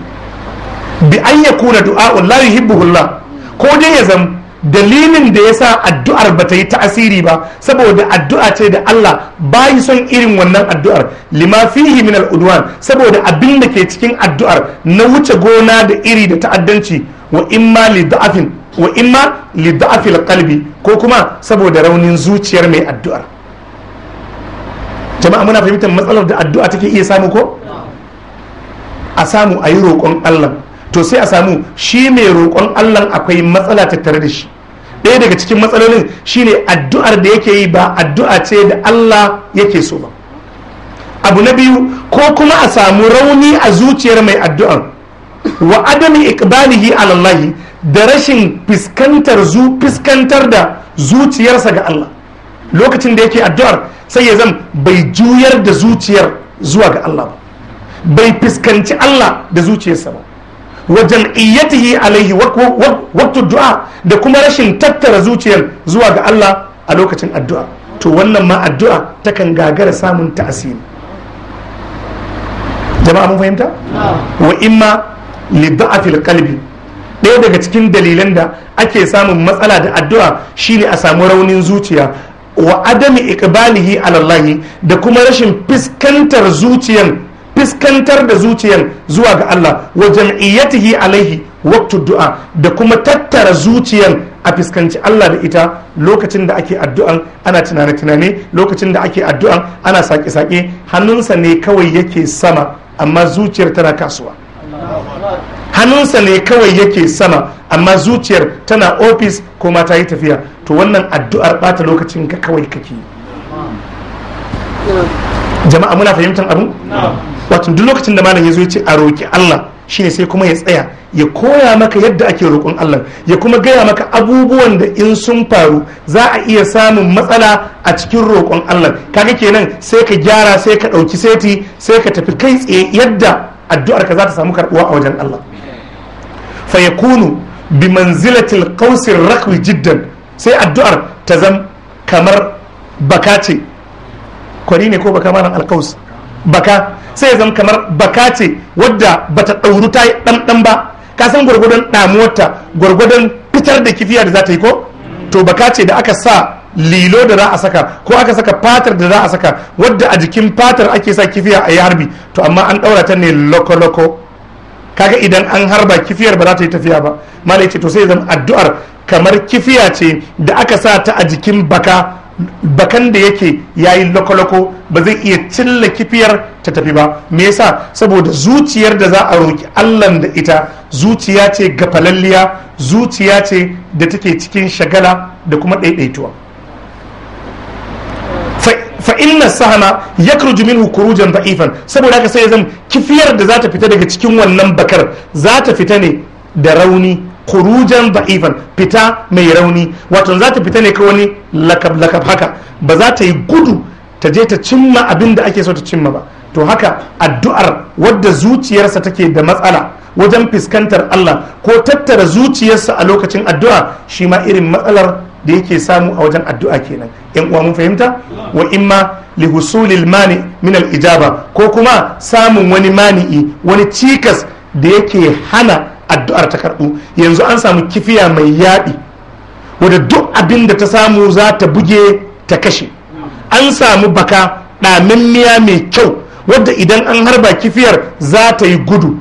A: bi an yakuna du'a'un la yuhibbuhu Allah. Ko dai ya zama dalilin da ya sa addu'ar ba ta yi ta'asiri ba saboda addu'a ce da Allah bayi son irin wannan addu'ar. Lima fihi min al'udwan saboda abin da ke cikin addu'ar na wuce gona da iri da ta'addanci wa imma li da'afin wa imma li da'afil qalbi ko kuma saboda raunin zuciyar mai addu'ar. Jama'a muna fahimtar matsalar da addu'a take iya samu ko? A samu a yi roƙon Allah. To sai a samu shi mai roƙon Allah akwai matsala tattare da shi. Ɗaya daga cikin matsalolin shine addu'ar da yake yi ba addu'a ce da Allah yake so ba. Abu na biyu ko kuma a samu rauni a zuciyar mai addu'ar. Wa adami iqbalihi ala Allah da rashin fiskantar zu fiskantar da zuciyarsa ga Allah. Lokacin da yake addu'ar sai ya zam bai juyar da zuciyar zuwa ga Allah ba. Bai fiskanci Allah da zuciyarsa ba. Wa jam'iyyatihi alaihi waqtu du'a da kuma rashin tattara zuciyar zuwa ga Allah a lokacin addu'a. To wannan ma addu'a takan gagara samun ta'asiri. Jama'a mun fahimta? Wa imma li da'afil qalbi. Ɗaya daga cikin dalilan da ake samun matsala da addu'a shine a samu raunin zuciya. Wa adami iqbalihi ala da kuma rashin fiskantar zuciyan fiskantar da zuciyan zuwa ga Allah wa jam'iyyatihi alaihi waktu du'a da kuma tattara zuciyan a fuskanci Allah da ita lokacin da ake addu'an ana tunane-tunane lokacin da ake addu'an ana sake-sake hannunsa ne kawai yake sama amma zuciyar tana kasuwa. Hannunsa ne kawai yake sama amma zuciyar tana ofis ko ma ta yi tafiya. To wannan addu'ar bata lokacin ka kawai kake jama'a muna fahimtar abu wato duk lokacin da malam ya zo ya ce a roƙi Allah shine sai kuma ya tsaya ya koya maka yadda ake roƙon Allah ya kuma gaya maka abubuwan da in sun faru za a iya samun matsala a cikin roƙon Allah. Kaga kenan sai ka gyara sai ka ɗauki seti sai ka tafi kai tsaye yadda addu'ar ka za ta samu karɓuwa a wajen Allah. Fa yakunu bi manzilatil qausir rakwi jiddan. Sai addu'ar ta zam kamar baka ce. Kwari ne ko baka malam alkaus baka sai ya zama kamar baka ce wadda bata ɗauru ta yi ɗanɗan ba. Ka san gwargwadon ɗamuwarta gwargwadon fitar da kifiya da za ta yi ko? To baka ce da aka sa lilo da za a saka ko aka saka fatar da za a saka wadda a jikin fatar ake sa kifiya a yi harbi. To amma an ɗaura ta ne loko-loko kaga idan an harba kifiyar ba za ta yi tafiya ba. Malai ce to sai zama addu'ar kamar kifiya ce da aka sa ta a jikin baka bakan da yake yayi loko-loko ba zai iya cilla kifiyar ta tafi ba. Me yasa? Saboda zuciyar da za a roki Allah da ita zuciya ce gafalalliya zuciya ce da take cikin shagala da kuma ɗaiɗaituwa. Fa inna sahama yakruju minhu kurujan da'ifan. Saboda haka sai zan kifiyar da za ta fita daga cikin wannan bakar za ta fita ne da rauni. Kurujan da'ifan fita mai rauni. Wato za ta fita ne ka wani lakab lakab haka. Ba za ta yi gudu ta je ta cimma abin da ake so ta cimma ba. To haka addu'ar wadda zuciyarsa take da matsala wajen fuskantar Allah ko tattara zuciyarsa a lokacin addu'a shi ma irin matsalar da yake samu a wajen addu'a kenan. Yan uwa mun fahimta? Wa imma li husulil mani min al ijaba ko kuma samun wani mani'i wani cikas da yake hana addu'ar ta karbu yanzu an samu kifiya mai yaɗi wadda duk abin da ta samu za ta buge ta kashe. An samu baka ɗamimmiya mai kyau wadda idan an harba kifiyar za ta yi gudu.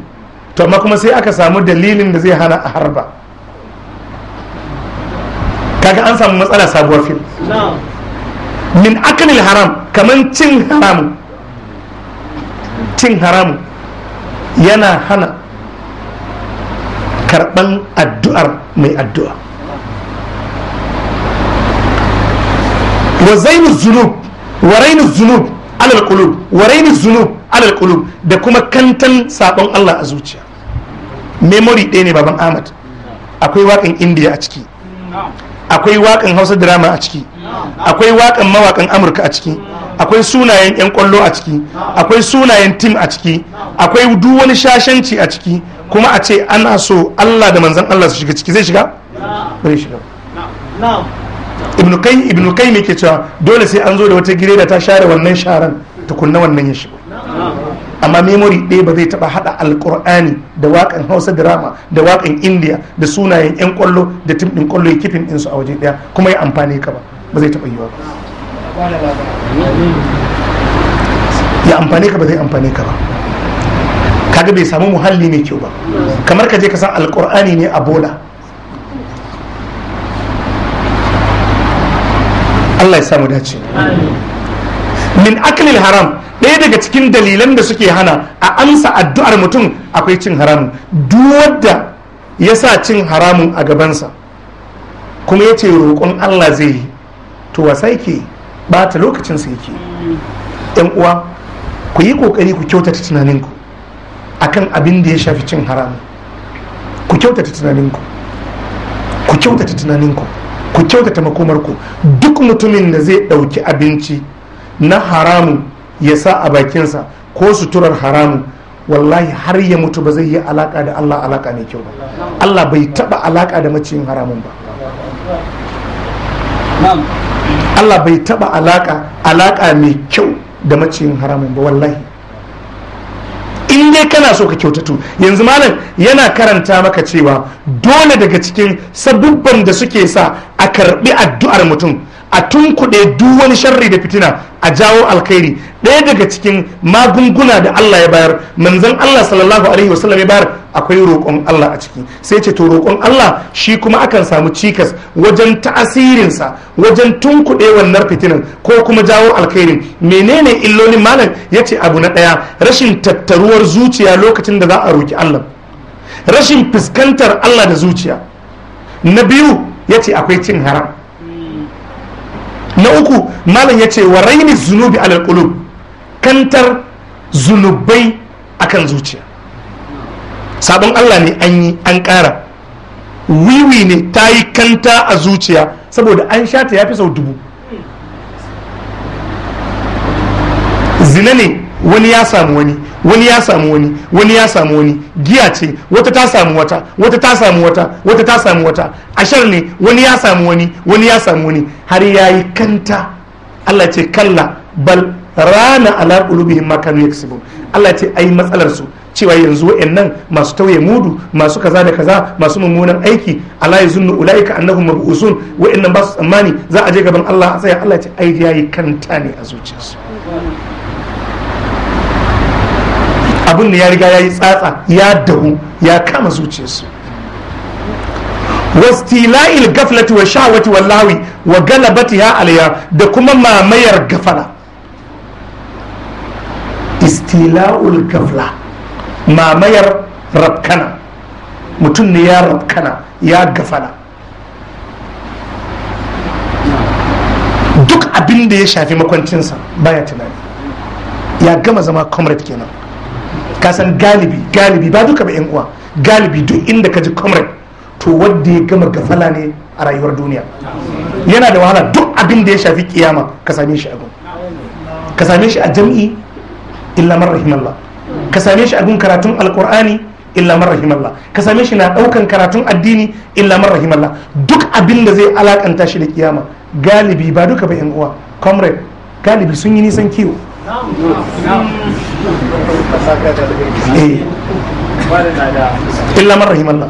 A: To amma kuma sai aka samu dalilin da zai hana a harba. Kaga an samu matsala sabuwar fil min akalil haram kamar cin haramun. Cin haramun yana hana karɓan addu'ar mai addu'a. Wa zainu zunub wa rainu alal qulub wa rainu zunub alal qulub da kuma kantan sabon Allah a zuciya. Memory ɗaya ne baban Ahmad. Akwai waƙan indiya a ciki. Akwai waƙan hausa drama a ciki. Akwai waƙan mawaƙan amurka a ciki. Akwai sunayen 'yan ƙwallo a ciki. Akwai sunayen tim a ciki. Akwai duk wani shashanci a ciki. Kuma a ce ana so allah da manzan allah su shiga ciki zai shiga? bai shiga. Ibnu kai ibnu kai ne ke cewa dole sai an zo da wata gireda ta share wannan sharan tukunna wannan ya shiga amma memory ɗaya ba zai taɓa haɗa alƙur'ani da waƙan hausa drama da waƙan indiya da sunayen 'yan ƙwallo da tim ɗin ƙwallo ya kifin ɗinsu a waje ɗaya kuma ya amfani ka ba. Ba zai taɓa yiwa ba. Ya amfani ka ba zai amfani ka ba. Kaga bai samu muhalli mai kyau ba. Kamar ka je ka san alƙur'ani ne a bola. Allah ya samu dace. Min aklil haram ɗaya daga cikin dalilan da suke hana a amsa addu'ar mutum akwai cin haramun. Wadda ya sa cin haramun a gabansa kuma ya ce roƙon Allah zai yi to wasa yake bata lokacinsa yake yan uwa ku yi ƙoƙari ku kyautata tunaninku. Akan abin da ya shafi cin haramun ku kyautata tunaninku. Ku kyautata tunaninku. Ku kyautata makomarku. Duk mutumin da zai ɗauki abinci na haramun ya sa a bakinsa ko suturar haramun wallahi har ya mutu ba zai yi alaka da Allah alaka mai kyau ba. Allah bai taba alaka da maciyin haramun ba. Allah bai taba alaka alaka mai kyau da maciyin haramun ba wallahi. In dai kana so ka kyautatu. Yanzu malam yana karanta maka cewa dole daga cikin sabubban da suke sa a karɓi addu'ar mutum. A tunkuɗe duk wani sharri da fitina a jawo alkhairi. Ɗaya daga cikin magunguna da Allah ya bayar manzon Allah sallallahu alaihi wasallam ya bayar akwai roƙon Allah a ciki. Sai ce to roƙon Allah shi kuma akan samu cikas wajen ta'asirinsa wajen tunkuɗe wannan fitinan ko kuma jawo alkhairin. Menene illolin malam? Ya ce abu na ɗaya rashin tattaruwar zuciya lokacin da za a roƙi Allah. Rashin fuskantar Allah da zuciya. Na biyu ya ce akwai cin haram. Na uku malam ya ce wa raini zunubi alal kantar zunubai akan zuciya. Sabon Allah ne an yi an ƙara. Wiwi ne ta yi kanta a zuciya saboda an sha ta ya fi sau dubu. Zina ne wani ya samu wani wani ya samu wani wani ya samu wani. Giya ce wata ta samu wata wata ta samu wata wata ta samu wata. Ashar ne wani ya samu wani wani ya samu wani. Har ya yi kanta. Allah ce kalla bal rana ala qulubihim ma kanu yaksubun. Allah ce ai matsalar su cewa yanzu wa'annan masu tauye mudu masu kaza da kaza masu mummunan aiki ala yazunnu ulaika annahum mab'usun. Wa'annan ba su tsammani za a je gaban Allah a tsaya. Allah ce ai yayi kanta ne a zuciyarsu. Abin da ya riga ya yi tsatsa ya dahu ya kama zuciyarsu. Wastila'il gaflati wa sha'wati wallahi wa galabatiha alayya da kuma mamayar gafala. Istila'ul gafla mamayar rabkana. Mutum ne ya rabkana ya gafala. Duk abin da ya shafi makwancinsa baya tunani. Ya gama zama comrade kenan. Kasan galibi galibi ba duka ba uwa. Galibi duk inda ka ji comrade to wadda ya gama gafala ne a rayuwar duniya. Yana da wahala duk abin da ya shafi kiyama ka same shi a gun. Ka same shi a jam'i illa man rahimallah. Ka same shi a karatun alqur'ani illa man rahimallah. Ka same shi na ɗaukan karatun addini illa man rahimallah. Duk abin da zai alakanta shi da kiyama galibi ba duka ba uwa. Comrade galibi sun yi nisan kiwo. Illa man rahimallah.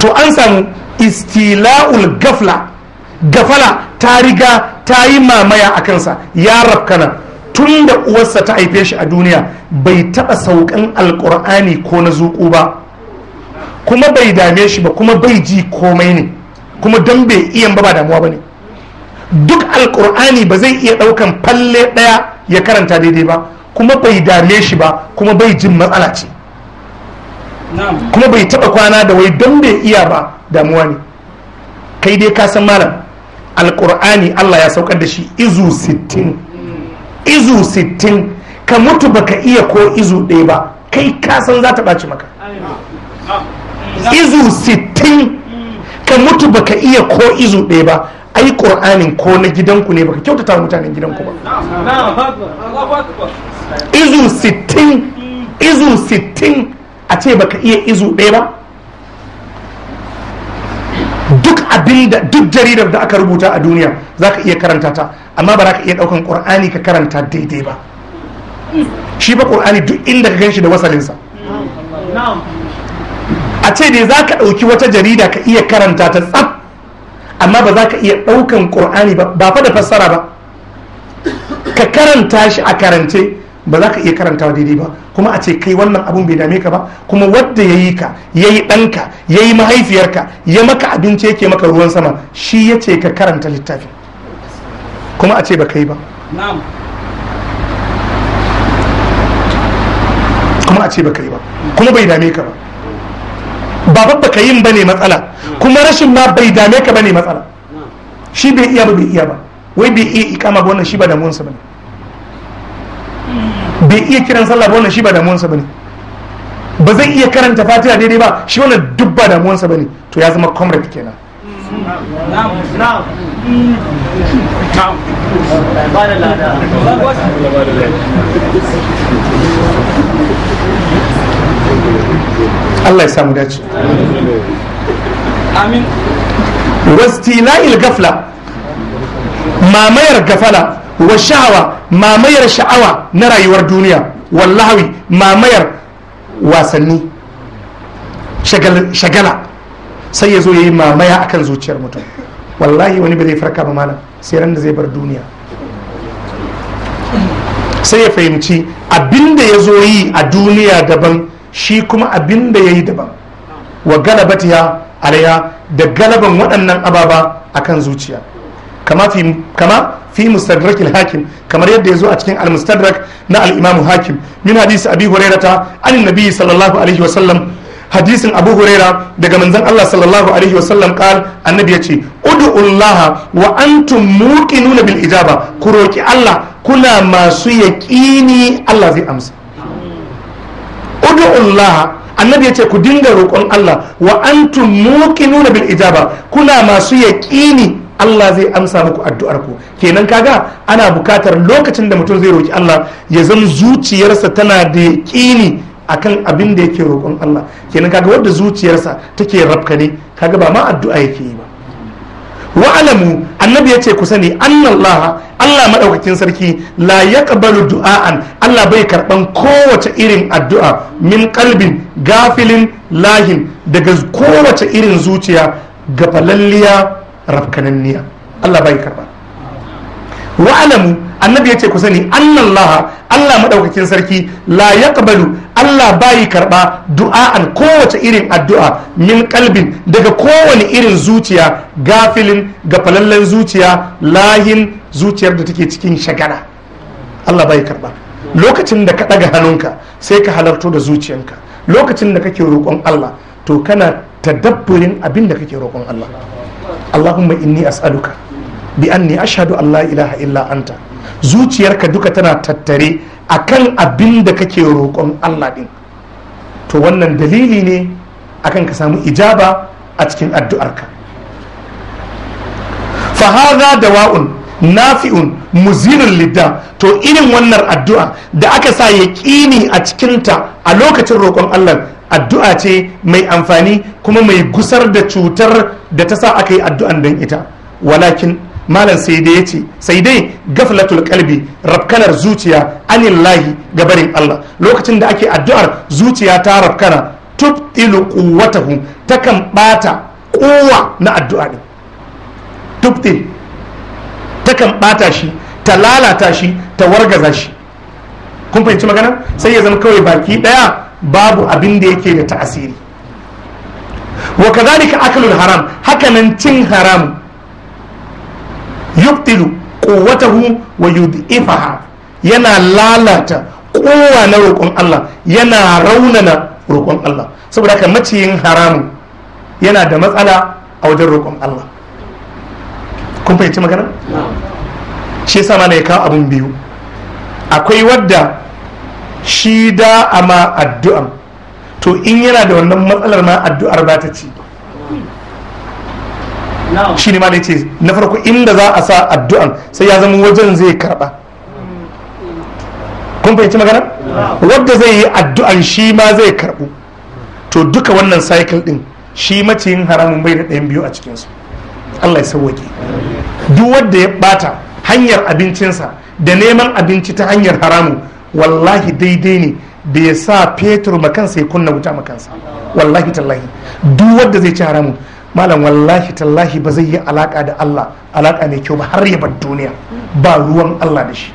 A: To an samu istila'ul gafla. Gafala ta riga ta yi mamaya a kansa. Ya rafkana tun da uwarsa ta haife shi a duniya bai taɓa saukan alƙur'ani ko na zuƙu ba. Kuma bai dame shi ba kuma bai ji komai ne. Kuma don bai iya ba ba damuwa ba ne. Duk alƙur'ani ba zai iya ɗaukan falle ɗaya ya karanta daidai ba kuma bai dame shi ba kuma bai jin matsala ce. Kuma bai taba kwana da wai don bai iya ba damuwa ne. Kai dai ka san malam alkur'ani Allah ya saukar da shi izu 60 izu 60 ka mutu baka iya ko izu ɗaya ba kai ka san za ta ɓaci maka. Izu 60 ka mutu baka iya ko izu ɗaya ba ai ƙur'anin ko na gidanku ne baka kyautata mutanen gidanku ba. Izu 60 izu 60 a ce baka iya izu ɗaya ba. Duk abin da duk jaridar da aka rubuta a duniya za ka iya karanta ta amma ba za ka iya ɗaukan ƙur'ani ka karanta daidai ba. Shi ba ƙur'ani duk inda ka gan shi da wasalinsa. A ce dai za ka ɗauki wata jarida ka iya karanta ta tsaf. Amma ba za ka iya ɗaukan ƙur'ani ba ba fa da fassara ba. Ka karanta shi a karance ba za ka iya karantawa daidai ba. Kuma a ce kai wannan abun bai dame ka ba kuma wadda ya yi ka ya yi ɗanka ya yi mahaifiyarka ya maka abinci yake maka ruwan sama shi ya ce ka karanta littafi kuma a ce ba ka yi ba kuma a ce ba ka yi ba. Kuma bai dame ka ba. Ba babba ka yin ba ne matsala. Kuma rashin ma bai dame ka ba ne matsala. Shi bai iya ba bai iya ba. Wai bai iya ikama ba wannan shi ba damuwansa ba ne bai iya kiran sallah ba wannan shi ba damuwansa ba ne. Ba zai iya karanta fatiha daidai ba shi wannan duk ba damuwansa ba ne. To ya zama comrade kenan. Allah ya samu dace.
B: Amin.
A: Wastila'il gafla mamayar gafala wa sha'awa mamayar sha'awa na rayuwar duniya. Wallahi mamayar wasanni. Shagala. Sai ya zo ya yi mamaya akan zuciyar mutum. Wallahi wani ba zai farka ba malam. Sai ran da zai bar duniya. Sai ya fahimci abin da ya zo yi a duniya daban shi kuma abin da ya yi daban. Wa galabatiya alaiha da galaban waɗannan ababa akan zuciya. Kama fi mustadrak al-hakim kamar yadda ya zo a cikin al-mustadrak na al-imam hakim. Min hadisi abi hurairata an nabi sallallahu alaihi wa sallam. Hadisin abu huraira daga manzon Allah sallallahu alaihi wa sallam qal annabi ya ce ud'ullaha wa antum muqinuna bil ijaba. Ku roki Allah kuna masu yaqini Allah zai amsa. Ud'ullaha. Annabi ya ce ku dinga roƙon Allah. Wa antum muqinuna bil ijaba. Kuna masu yaqini Allah zai amsa muku addu'ar ku kenan kaga ana buƙatar lokacin da mutum zai roki Allah ya zama zuciyarsa tana da yaƙini akan abin da yake roƙon Allah. Kenan kaga wanda zuciyarsa take rafkane kaga ba ma addu'a yake yi ba. Wa alamu annabi ya ce ku sani annallaha Allah madaukakin sarki la yaqbalu du'aan Allah bai karɓan kowace irin addu'a min qalbin gafilin lahin daga kowace irin zuciya gafalalliya rafkananniya. Allah bai karɓa wa alamu annabi ya ce ku sani annallaha Allah madaukakin sarki la yaqbalu Allah bayi karɓa du'a'an kowace irin addu'a min kalbin daga kowane irin zuciya gafilin gafalallen zuciya lahin zuciyar da take cikin shagala. Allah bayi karɓa lokacin da ka ɗaga hannunka sai ka halarto da zuciyanka. Lokacin da kake roƙon Allah to kana tadabburin abin da kake roƙon Allah. Allahumma inni as'aluka bi anni ashhadu an la ilaha illa anta. Zuciyarka duka tana tattare akan abin da kake roƙon Allah din. To wannan dalili ne akan ka samu ijaba a cikin addu'arka. Fa hadha dawa'un nafi'un muzinun lidda. To irin wannan addu'a da aka sa yaƙini a cikinta a lokacin roƙon Allah addu'a ce mai amfani kuma mai gusar da cutar da ta sa aka yi addu'an don ita. Walakin malam sai dai ya ce sai dai gaflatul kalbi rafkanar zuciya anillahi gabarin Allah. Lokacin da ake addu'ar zuciya ta rafkana tubtilu quwwatahu takan bata kowa na addu'a din tubtil takan bata shi ta lalata shi ta wargaza shi. Kun fahimci magana? Sai ya zama kawai baki ɗaya babu abin da yake da ta'asiri. Wa kadhalika aklul haram haka nan cin haram. Yubtilu quwwatahu wa yud'ifaha. Yana lalata kowa na roƙon Allah yana raunana roƙon Allah. Saboda haka maciyin haramun yana da matsala a wajen roƙon Allah. Kun fahimci magana? Shi yasa mana ya kawo abun biyu. Akwai wadda shi da ama addu'an. To in yana da wannan matsalar ma addu'ar ba ta ci. Shi ne ma da ce na farko inda za a sa addu'an sai ya zama wajen zai karɓa kun fahimci magana wadda zai yi addu'an shi ma zai karbu to duka wannan cycle din shi maciyin haramun bai da ɗayan biyu a cikinsu. Allah ya sauwake duk wadda ya bata hanyar abincinsa da neman abinci ta hanyar haramu wallahi daidai ne da ya sa fetur makansa ya kunna wuta makansa. Wallahi tallahi. Duk wadda zai ci haramun malam wallahi tallahi ba zai yi alaka da Allah alaka mai kyau ba har ya bar duniya. Ba ruwan Allah da shi.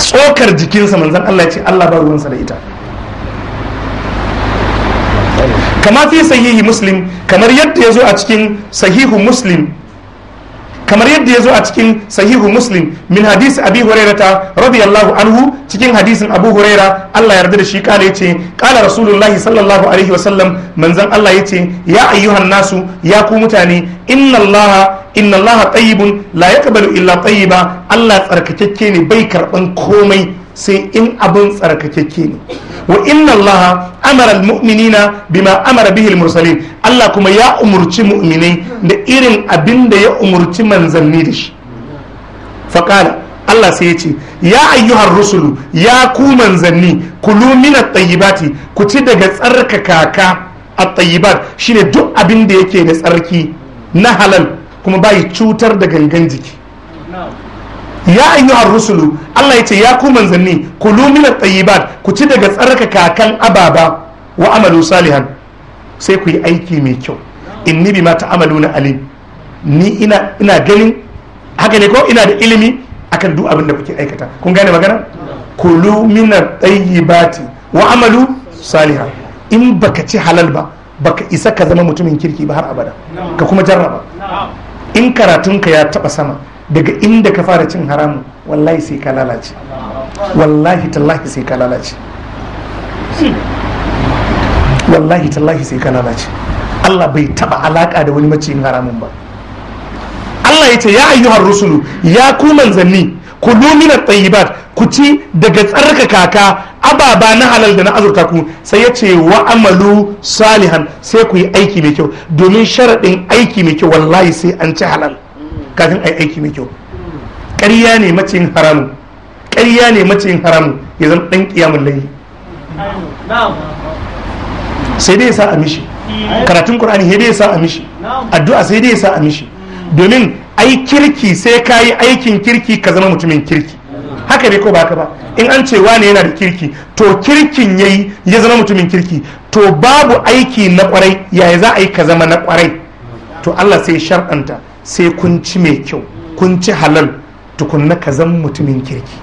A: Tsokar jikinsa manzan Allah ya ce Allah ba ruwansa da ita. Kama fi sahihi muslim kamar yadda ya zo a cikin sahihu muslim kamar yadda ya zo a cikin sahihu muslim min hadisi abi hurairata radiyallahu anhu cikin hadisin abu huraira Allah yarda da shi kala ya ce kala rasulullahi sallallahu alaihi wasallam manzon Allah ya ce ya ayyuhan nasu ya ku mutane inna Allah inna Allah tayyibun la yaqbalu illa tayyiba Allah tsarkakekke ne bai karɓan komai. Sai in abin tsarkakekke ne. Wa inna Allah amara almu'minina bima amara bihi almursalin. Allah kuma ya umurci mu'minai da irin abin da ya umurci manzanni da shi. Faqala Allah sai ya ce ya ayyuhar rusulu ya ku manzanni kulu min at-tayyibati ku ci daga tsarkakaka at-tayyibat shine duk abin da yake da tsarki na halal kuma bai cutar da gangan jiki. Ya ayyuhar rusulu Allah ya ce ya ku manzanni kulu min at-tayyibat ku ci daga tsarkakakan ababa wa amalu salihan. Sai ku yi aiki mai kyau. Inni bima ta'amaluna alim. Ni ina ina ganin haka ne ko? Ina da ilimi akan duk abin da kuke aikata. Kun gane magana? Kulu minar tayyibati wa amalu salihan. In baka ci halal ba baka isa ka zama mutumin kirki ba har abada. Ka kuma jarraba. In karatunka ya taba sama daga inda ka fara cin haramu wallahi sai ka lalace. Wallahi tallahi sai ka lalace. Wallahi tallahi sai ka lalace. Allah bai taba alaka da wani maciyin haramun ba. Allah ya ce ya ayyuhar rusulu ya ku manzanni ku lumina tayyibat ku ci daga tsarka kaka ababa na halal da na azurta ku. Sai ya ce wa amalu salihan sai ku yi aiki mai kyau. Domin sharaɗin aiki mai kyau wallahi sai an ci halal. Kafin a yi aiki mai kyau. Ƙarya ne maciyin haramun. Ƙarya ne maciyin haramun ya zama ɗan ƙiyamun layi. Sai dai ya sa a mishi. Karatun ƙur'ani sai dai ya sa a mishi. Addu'a sai dai ya sa a mishi. Domin ai kirki sai ka yi aikin kirki ka zama mutumin kirki. Haka ne ko ba haka ba? In an ce wane yana da kirki to kirkin yayi ya zama mutumin kirki. To babu aiki na ƙwarai yaya za a yi ka zama na ƙwarai to Allah sai sharɗanta sai kun ci mai kyau kun ci halal tukunna ka zama mutumin kirki.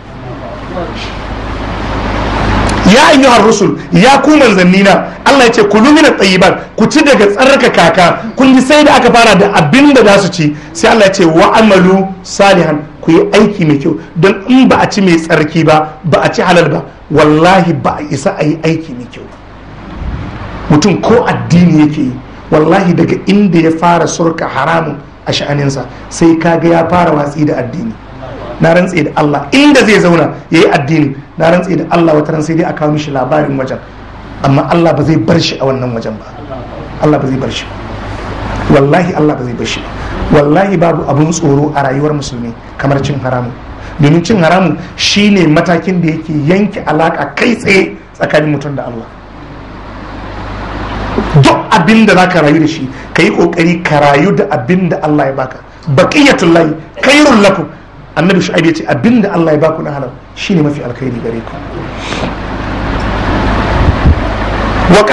A: Ya ayyuhar rusul ya ku manzannina Allah ya ce kulu min at-tayyibat ku ci daga tsarka kaka. Kun ji sai da aka fara da abin da za su ci sai Allah ya ce wa amalu salihan ku yi aiki mai kyau. Don in ba a ci mai tsarki ba ba a ci halal ba wallahi ba a isa a yi aiki mai kyau mutum ko addini yake yi wallahi daga inda ya fara surka haramun a sha'aninsa sai kaga ya fara watsi da addini. Na rantse da Allah inda zai zauna ya yi addini na rantse da Allah wata ran sai dai a kawo mishi labarin wajen. Amma Allah ba zai bar shi a wannan wajen ba. Allah ba zai bar shi wallahi Allah ba zai bar shi wallahi babu abun tsoro a rayuwar musulmi kamar cin haramu. Domin cin haramu shine matakin da yake yanke alaka kai tsaye tsakanin mutum da Allah. Duk abin da zaka rayu da shi ka yi ƙoƙari ka rayu da abin da Allah ya baka. Baqiyatullahi khairul lakum. Annabi shu'aib ya ce abin da Allah ya baku na halal shine mafi alkhairi gare ku. Wa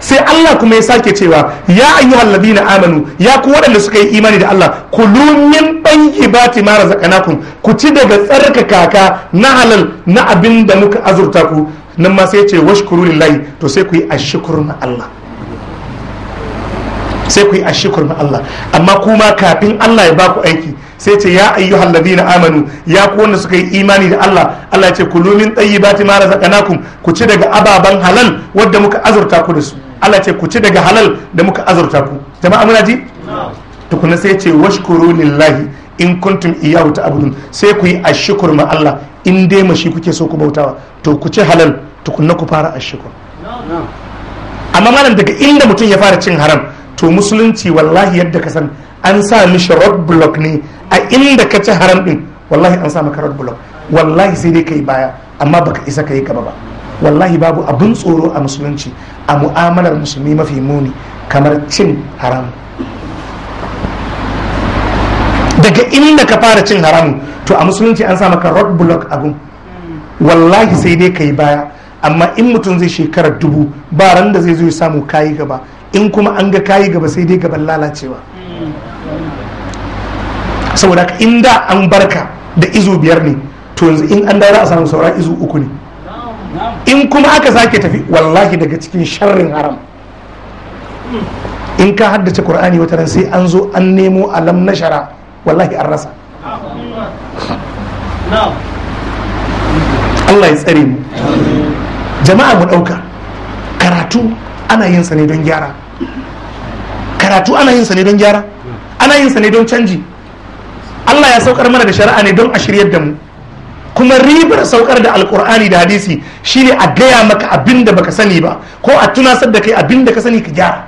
A: sai Allah kuma ya sake cewa ya ayyuhal ladina amanu ya ku waɗanda suka yi imani da Allah kulu min tayyibati ma razaqnakum ku ci daga tsarka kaka na halal na abin da muka azurta ku. Nan ma sai ce washkuru lillahi to sai ku yi ashkur na Allah. Sai ku yi ashkur na Allah. Amma kuma kafin Allah ya baku aiki sai ce ya ayyuhal ladina amanu ya ku wanda suka yi imani da Allah. Allah ya ce kulu min tayyibati ma razaqnakum ku ci daga ababan halal wadda muka azurta ku da su. Allah ya ce ku ci daga halal da muka azurta ku. Jama'a muna ji? Tukuna sai ce washkuru lillahi in kuntum iyyahu ta'budun. Sai ku yi ashkur ma Allah in dai mashi kuke so ku bautawa. To ku ci halal tukunna ku fara ashkur amma malam daga inda mutum ya fara cin haram to musulunci wallahi yadda ka san an sa mishi road block ne a inda ka ci haram din wallahi an sa maka road block. Wallahi sai dai kai baya amma baka isa kai gaba ba. Wallahi babu abun tsoro a musulunci a mu'amalar musulmi mafi muni kamar cin haram. Daga inda ka fara cin haramun to a musulunci an sa maka road block abun wallahi sai dai kai baya amma in mutum zai shekarar dubu ba ran da zai zo ya samu kayi gaba. In kuma an ga kayi gaba sai dai gaban lalacewa. Saboda in da an barka da izu biyar ne to yanzu in an dawo a samu saura izu uku ne. In kuma aka sake tafi wallahi daga cikin sharrin haram. In ka haddace qur'ani wata ran sai an zo an nemo alam nashara wallahi an rasa. Allah ya tsare mu. Jama'a mu ɗauka. Karatu ana yin sa ne don gyara. Karatu ana yin sa ne don gyara. Ana yin sa ne don canji. Allah ya saukar mana da shari'a ne don a shiryar da mu. Kuma ribar saukar da alkur'ani da hadisi shine a gaya maka abin da baka sani ba ko a tunasar da kai abin da ka sani ka gyara.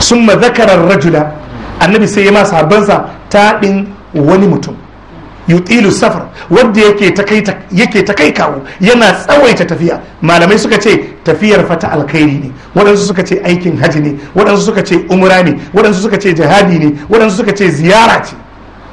A: Sun zakarar rajula annabi sai ya ma sahabbansa taɗin wani mutum. Yutilu safar wadda yake ta kai kawo yana tsawaita tafiya. Malamai suka ce tafiyar fata alkhairi ne. Waɗansu suka ce aikin haji ne. Waɗansu suka ce umra ne. Waɗansu suka ce jihadi ne. Waɗansu suka ce ziyara ce.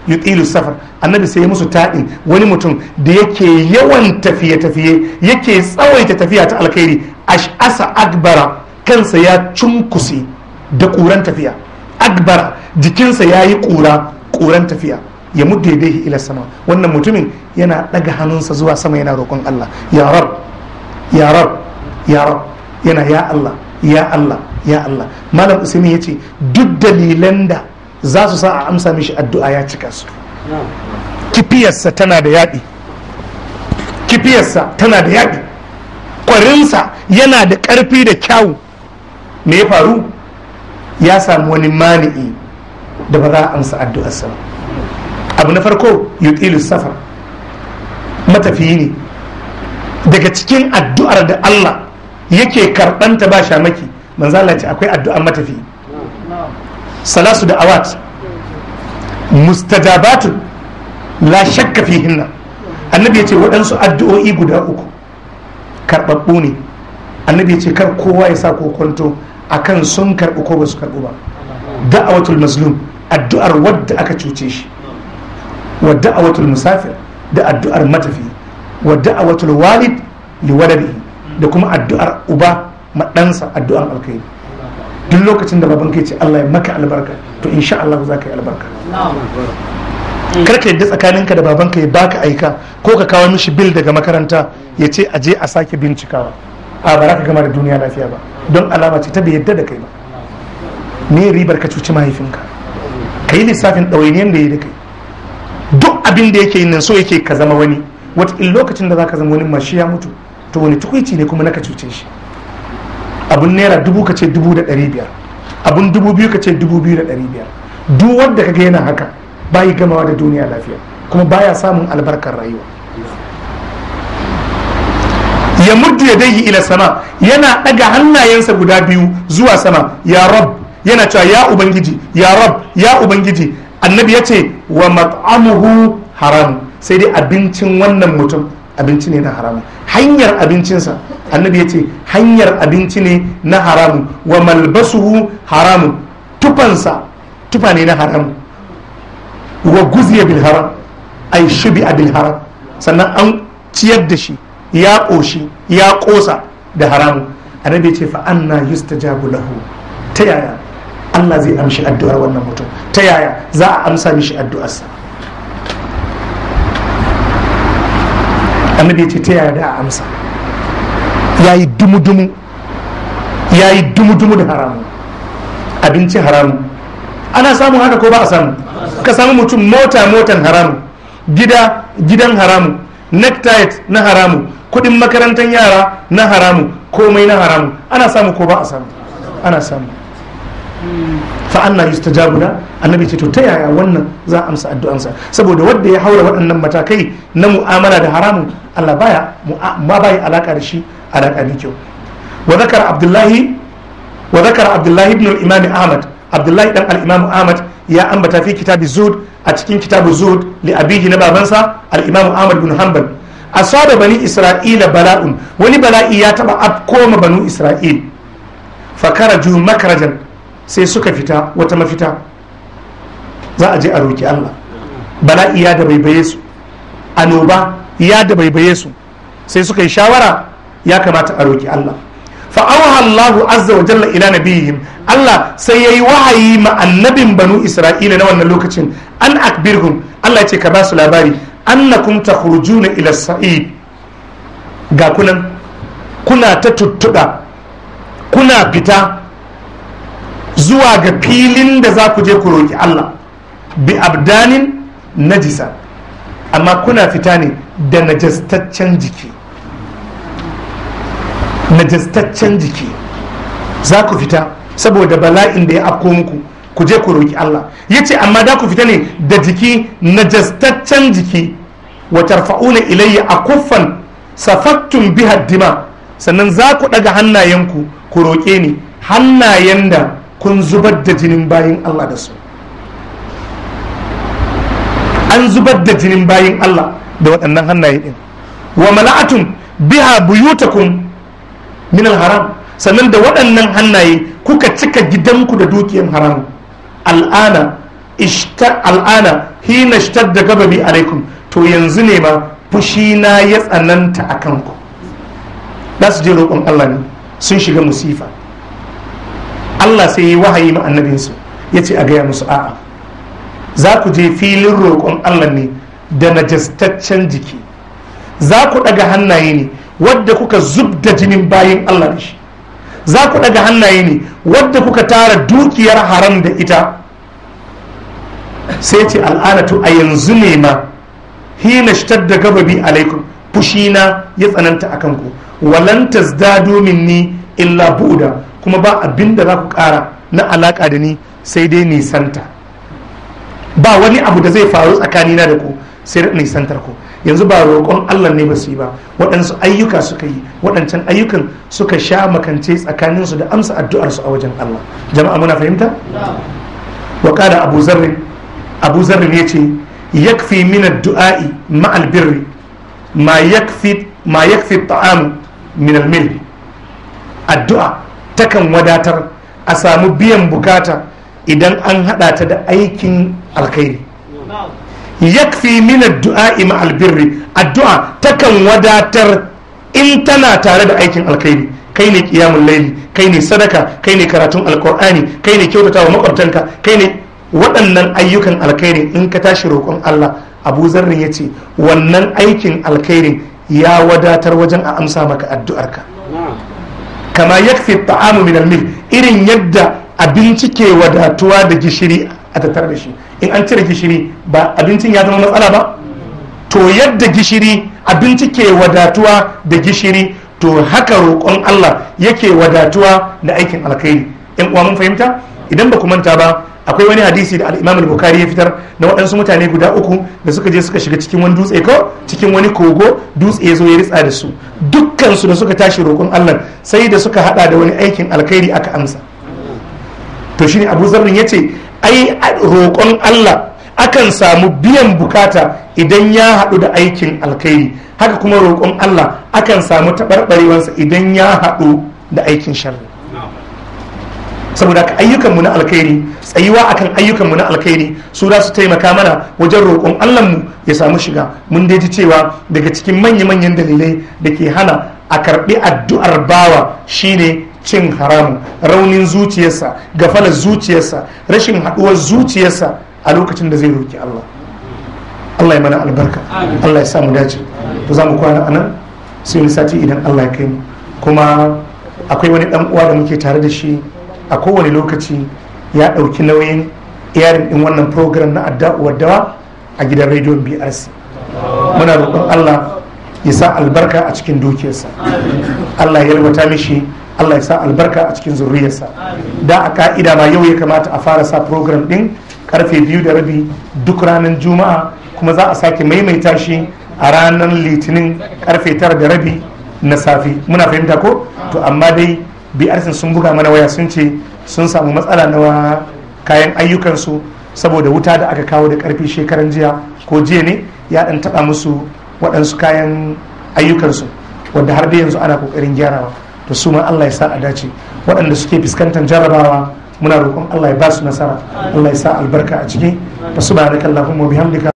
A: Yutilu safar. Annabi sai musu taɗin wani mutum da yake yawan tafiye tafiye yake tsawaita tafiya ta alkhairi ash'asa akbara kansa ya cunkuse da ƙuran tafiya. Akbara jikinsa ya yi ƙura ƙuran tafiya. Ya mudda yadaihi ila sama. Wannan mutumin yana ɗaga hannunsa zuwa sama yana roƙon Allah. Ya rab ya rab ya rab. Yana ya Allah ya Allah ya Allah. Malam usaini ya ce duk dalilan da za su sa a amsa mishi addu'a ya cika su. Kifiyarsa tana da yaɗi. Kifiyarsa tana da yaɗi. Ƙwarinsa yana da ƙarfi da kyawu me ya faru? Ya samu wani mani'i da ba za a amsa addu'arsa ba. Abu na farko yutilu safar. Matafiyi ne. Daga cikin addu'ar da Allah yake karɓanta ba shamaki manzo Allah ce akwai addu'ar matafiyi. Salasu da awat. Mustajabatu la shakka fihinna. Annabi ya ce waɗansu addu'o'i guda uku. Karɓaɓɓu ne. Annabi ya ce kar kowa ya sa kokonto akan sun karɓi ko ba su karɓi ba. Da'awatul mazlum. Addu'ar wadda aka cuce shi. Wa da'awatul musafir da addu'ar matafi wa da'awatul walid li waladihi da kuma addu'ar uba ma ɗansa addu'ar alkhairi. Duk lokacin da baban kai ce Allah ya maka albarka to insha Allah za ka yi albarka. Kar ka yadda tsakaninka da babanka ya baka aika ko ka kawo mishi bil daga makaranta ya ce a je a sake bincikawa. A ba za ka duniya lafiya ba. Don alama ce ta bai da kai ba. Me ribar ka cuci mahaifinka? Ka yi lissafin ɗawainiyar da ya da kai. Duk abin da yake yi nan so yake ka zama wani. Wata lokacin da za ka zama wani mashi ya mutu to wani tukwici ne kuma na ka cuce shi. Abun naira dubu ka ce dubu da ɗari biyar. Abun dubu biyu ka ce dubu biyu da ɗari biyar. Duk wanda kaga yana haka bayi gamawa da duniya lafiya kuma baya samun albarkar rayuwa. Ya muddu ya dai ila sama yana ɗaga hannayensa guda biyu zuwa sama. Ya rab yana cewa ya ubangiji ya rab ya ubangiji annabi ya ce wa mat'amuhu haram. Sai dai abincin wannan mutum abinci ne na haramu hanyar abincinsa annabi ya ce hanyar abinci ne na haramu wa malbasuhu haramu tufansa tufa ne na haramu wa guziya bil haram ai shubi bil haram. Sannan an ciyar da shi ya ƙoshi ya ƙosa da haramu annabi ya ce fa anna yustajabu lahu. Ta yaya? Allah zai amshi addu'ar wannan mutum. Ta yaya za a amsa mishi addu'arsa? Annabi ce ta yaya da a amsa? Ya yi dumu-dumu ya yi dumu-dumu da haramu. Abinci haramu. Ana samun haka ko ba a samu? Ka samu mutum mota-motan haramu gida gidan haramu necktie na haramu kuɗin makarantar yara na haramu komai na haramu. Ana samu ko ba a samu? Ana samu. Fa anna yustajabu la annabi ce to ta yaya wannan za a amsa addu'ansa? Saboda wanda ya haura waɗannan matakai na mu'amala da haramun Allah baya ma bai alaka da shi alaka da kyau. Wa zakara abdullahi wa zakara abdullahi ibn al-imam ahmad. Abdullahi dan al-imam ahmad ya ambata fi kitabi zud a cikin kitabu zud li abihi na babansa al-imam ahmad bin hanbal. Asaba bani isra'ila bala'un. Wani bala'i ya taba afkoma banu isra'il. Fakaraju makarajan sai suka fita wata mafita. Za a je a roki Allah. Bala'i ya da baibaye su. Anoba ya da baibaye su. Sai suka yi shawara ya kamata a roki Allah. Fa'awaha Allahu azza wa jalla ila nabiyihim. Allah sai yayi wahayi ma annabin banu Isra'ila na wannan lokacin. An akbirhum. Allah ce ka ba su labari. Annakum takhrujuna ila sa'id. Ga kunan kuna ta tuttuɗa kuna fita zuwa ga filin da za ku je ku roki Allah bi abdanin najisa. Amma kuna fita ne da najastaccen jiki. Najastaccen jiki. Za ku fita saboda bala'in da ya afko muku ku je ku roki Allah. Ya ce amma da ku fita ne da jiki najastaccen jiki. Wa tarfa'una ilayya a kuffan safaktun biha dima. Sannan za ku ɗaga hannayenku ku roƙe ni. Hannayen da kun zubar da jinin bayin Allah da su. An zubar da jinin bayin Allah da waɗannan hannaye ɗin. Wa mala'atun biha buyutakum min haram sannan da waɗannan hannaye kuka cika gidanku da dukiyan haram. Al'ana al'ana hina da gababi alaikum. To yanzu ne ma fushina ya tsananta a kanku. Za su je roƙon Allah ne sun shiga musifa. Allah sai yi wahayi ma annabinsu ya ce a gaya musu a'a za ku je filin roƙon Allah ne da najastaccen jiki. Za ku ɗaga hannaye ne wadda kuka zub da jinin bayan Allah da shi. Za ku ɗaga hannaye ne wadda kuka tara dukiyar haram da ita. Sai ce al'anatu a yanzu ne ma hina da gababi alaikum fushina ya tsananta a kanku. Walan tazdadu minni illa bu'da. Kuma ba abin da za ku ƙara na alaƙa da ni sai dai nisanta. Ba wani abu da zai faru tsakanina da ku sai nisantar ku. Yanzu ba roƙon Allah ne ba su yi ba. Waɗansu ayyuka suka yi waɗancan ayyukan suka sha makance tsakaninsu da amsa addu'arsu a wajen Allah. Jama'a muna fahimta? Wa kada abu zarri abu zarri ne ce yakfi min addu'a'i ma'al birri ma yakfi ma yakfi ta'am min al addu'a takan wadatar a samu biyan buƙata idan an hada ta da aikin alkhairi. Yakfi min addu'a ma albirri addu'a takan wadatar in tana tare da aikin alkhairi. Kai ne qiyamul laili kai ne sadaka kai ne karatun alqur'ani kai ne kyautatawa makwabtanka kai ne waɗannan ayyukan alkhairin in ka tashi roƙon Allah Abu Zarrin ya ce wannan aikin alkhairin ya wadatar wajen a amsa maka addu'arka. Kama yakfi ta'amu min almil irin yadda abinci ke wadatuwa da gishiri a tattare da shi. In an cire gishiri ba abincin ya zama matsala ba? To yadda gishiri abinci ke wadatuwa da gishiri to haka roƙon Allah yake wadatuwa da aikin alkhairi. In uwa mun fahimta? Idan ba ku manta ba akwai wani hadisi da al-Imam al-Bukhari ya fitar na waɗansu mutane guda uku da suka je suka shiga cikin wani dutse ko cikin wani kogo dutse ya zo ya ritsa da su. Dukkan su da suka tashi roƙon Allah sai da suka hada da wani aikin alkhairi aka amsa. To shine Abu Zarrin ya ce ai roƙon Allah akan samu biyan buƙata idan ya haɗu da aikin alkhairi. Haka kuma roƙon Allah akan samu taɓarɓarewansa idan ya haɗu da aikin sharri. Saboda ka ayyukanmu na alkhairi tsayuwa akan ayyukanmu na alkhairi su za su taimaka mana wajen roƙon mu ya samu shiga. Mun dai ji cewa daga cikin manya-manyan dalilai da ke hana a karɓi addu'ar bawa shine cin haramun raunin zuciyarsa gafalar zuciyarsa rashin haɗuwar zuciyarsa a lokacin da zai roƙi Allah. Allah ya mana albarka. Allah ya samu dace. To za mu kwana a nan sai wani sati idan Allah ya kai mu. Kuma akwai wani ɗan uwa da muke tare da shi a kowane lokaci ya ɗauki nauyin yarin ɗin wannan program na adda'uwar dawa a gidan rediyon brc muna roƙon allah ya sa albarka a cikin dukiyarsa. Allah ya yalwata mishi allah ya sa albarka a cikin zurriyarsa da a ka'ida ma yau ya kamata a fara sa program ɗin ƙarfe biyu da rabi duk ranar juma'a kuma za a sake maimaita shi a ranar litinin ƙarfe tara da rabi na safe. Muna fahimta ko? To amma dai brc sun buga mana waya sun ce sun samu matsala na kayan ayyukansu saboda wuta da aka kawo da ƙarfi shekaran jiya ko jiya ne ya dan taba musu waɗansu kayan ayyukansu wadda har da yanzu ana ƙoƙarin gyarawa. To su ma allah ya sa a dace. Waɗanda suke fuskantar jarabawa muna roƙon allah ya ba su nasara. Allah ya sa albarka a ciki. Fa subhanaka allahumma bihamdika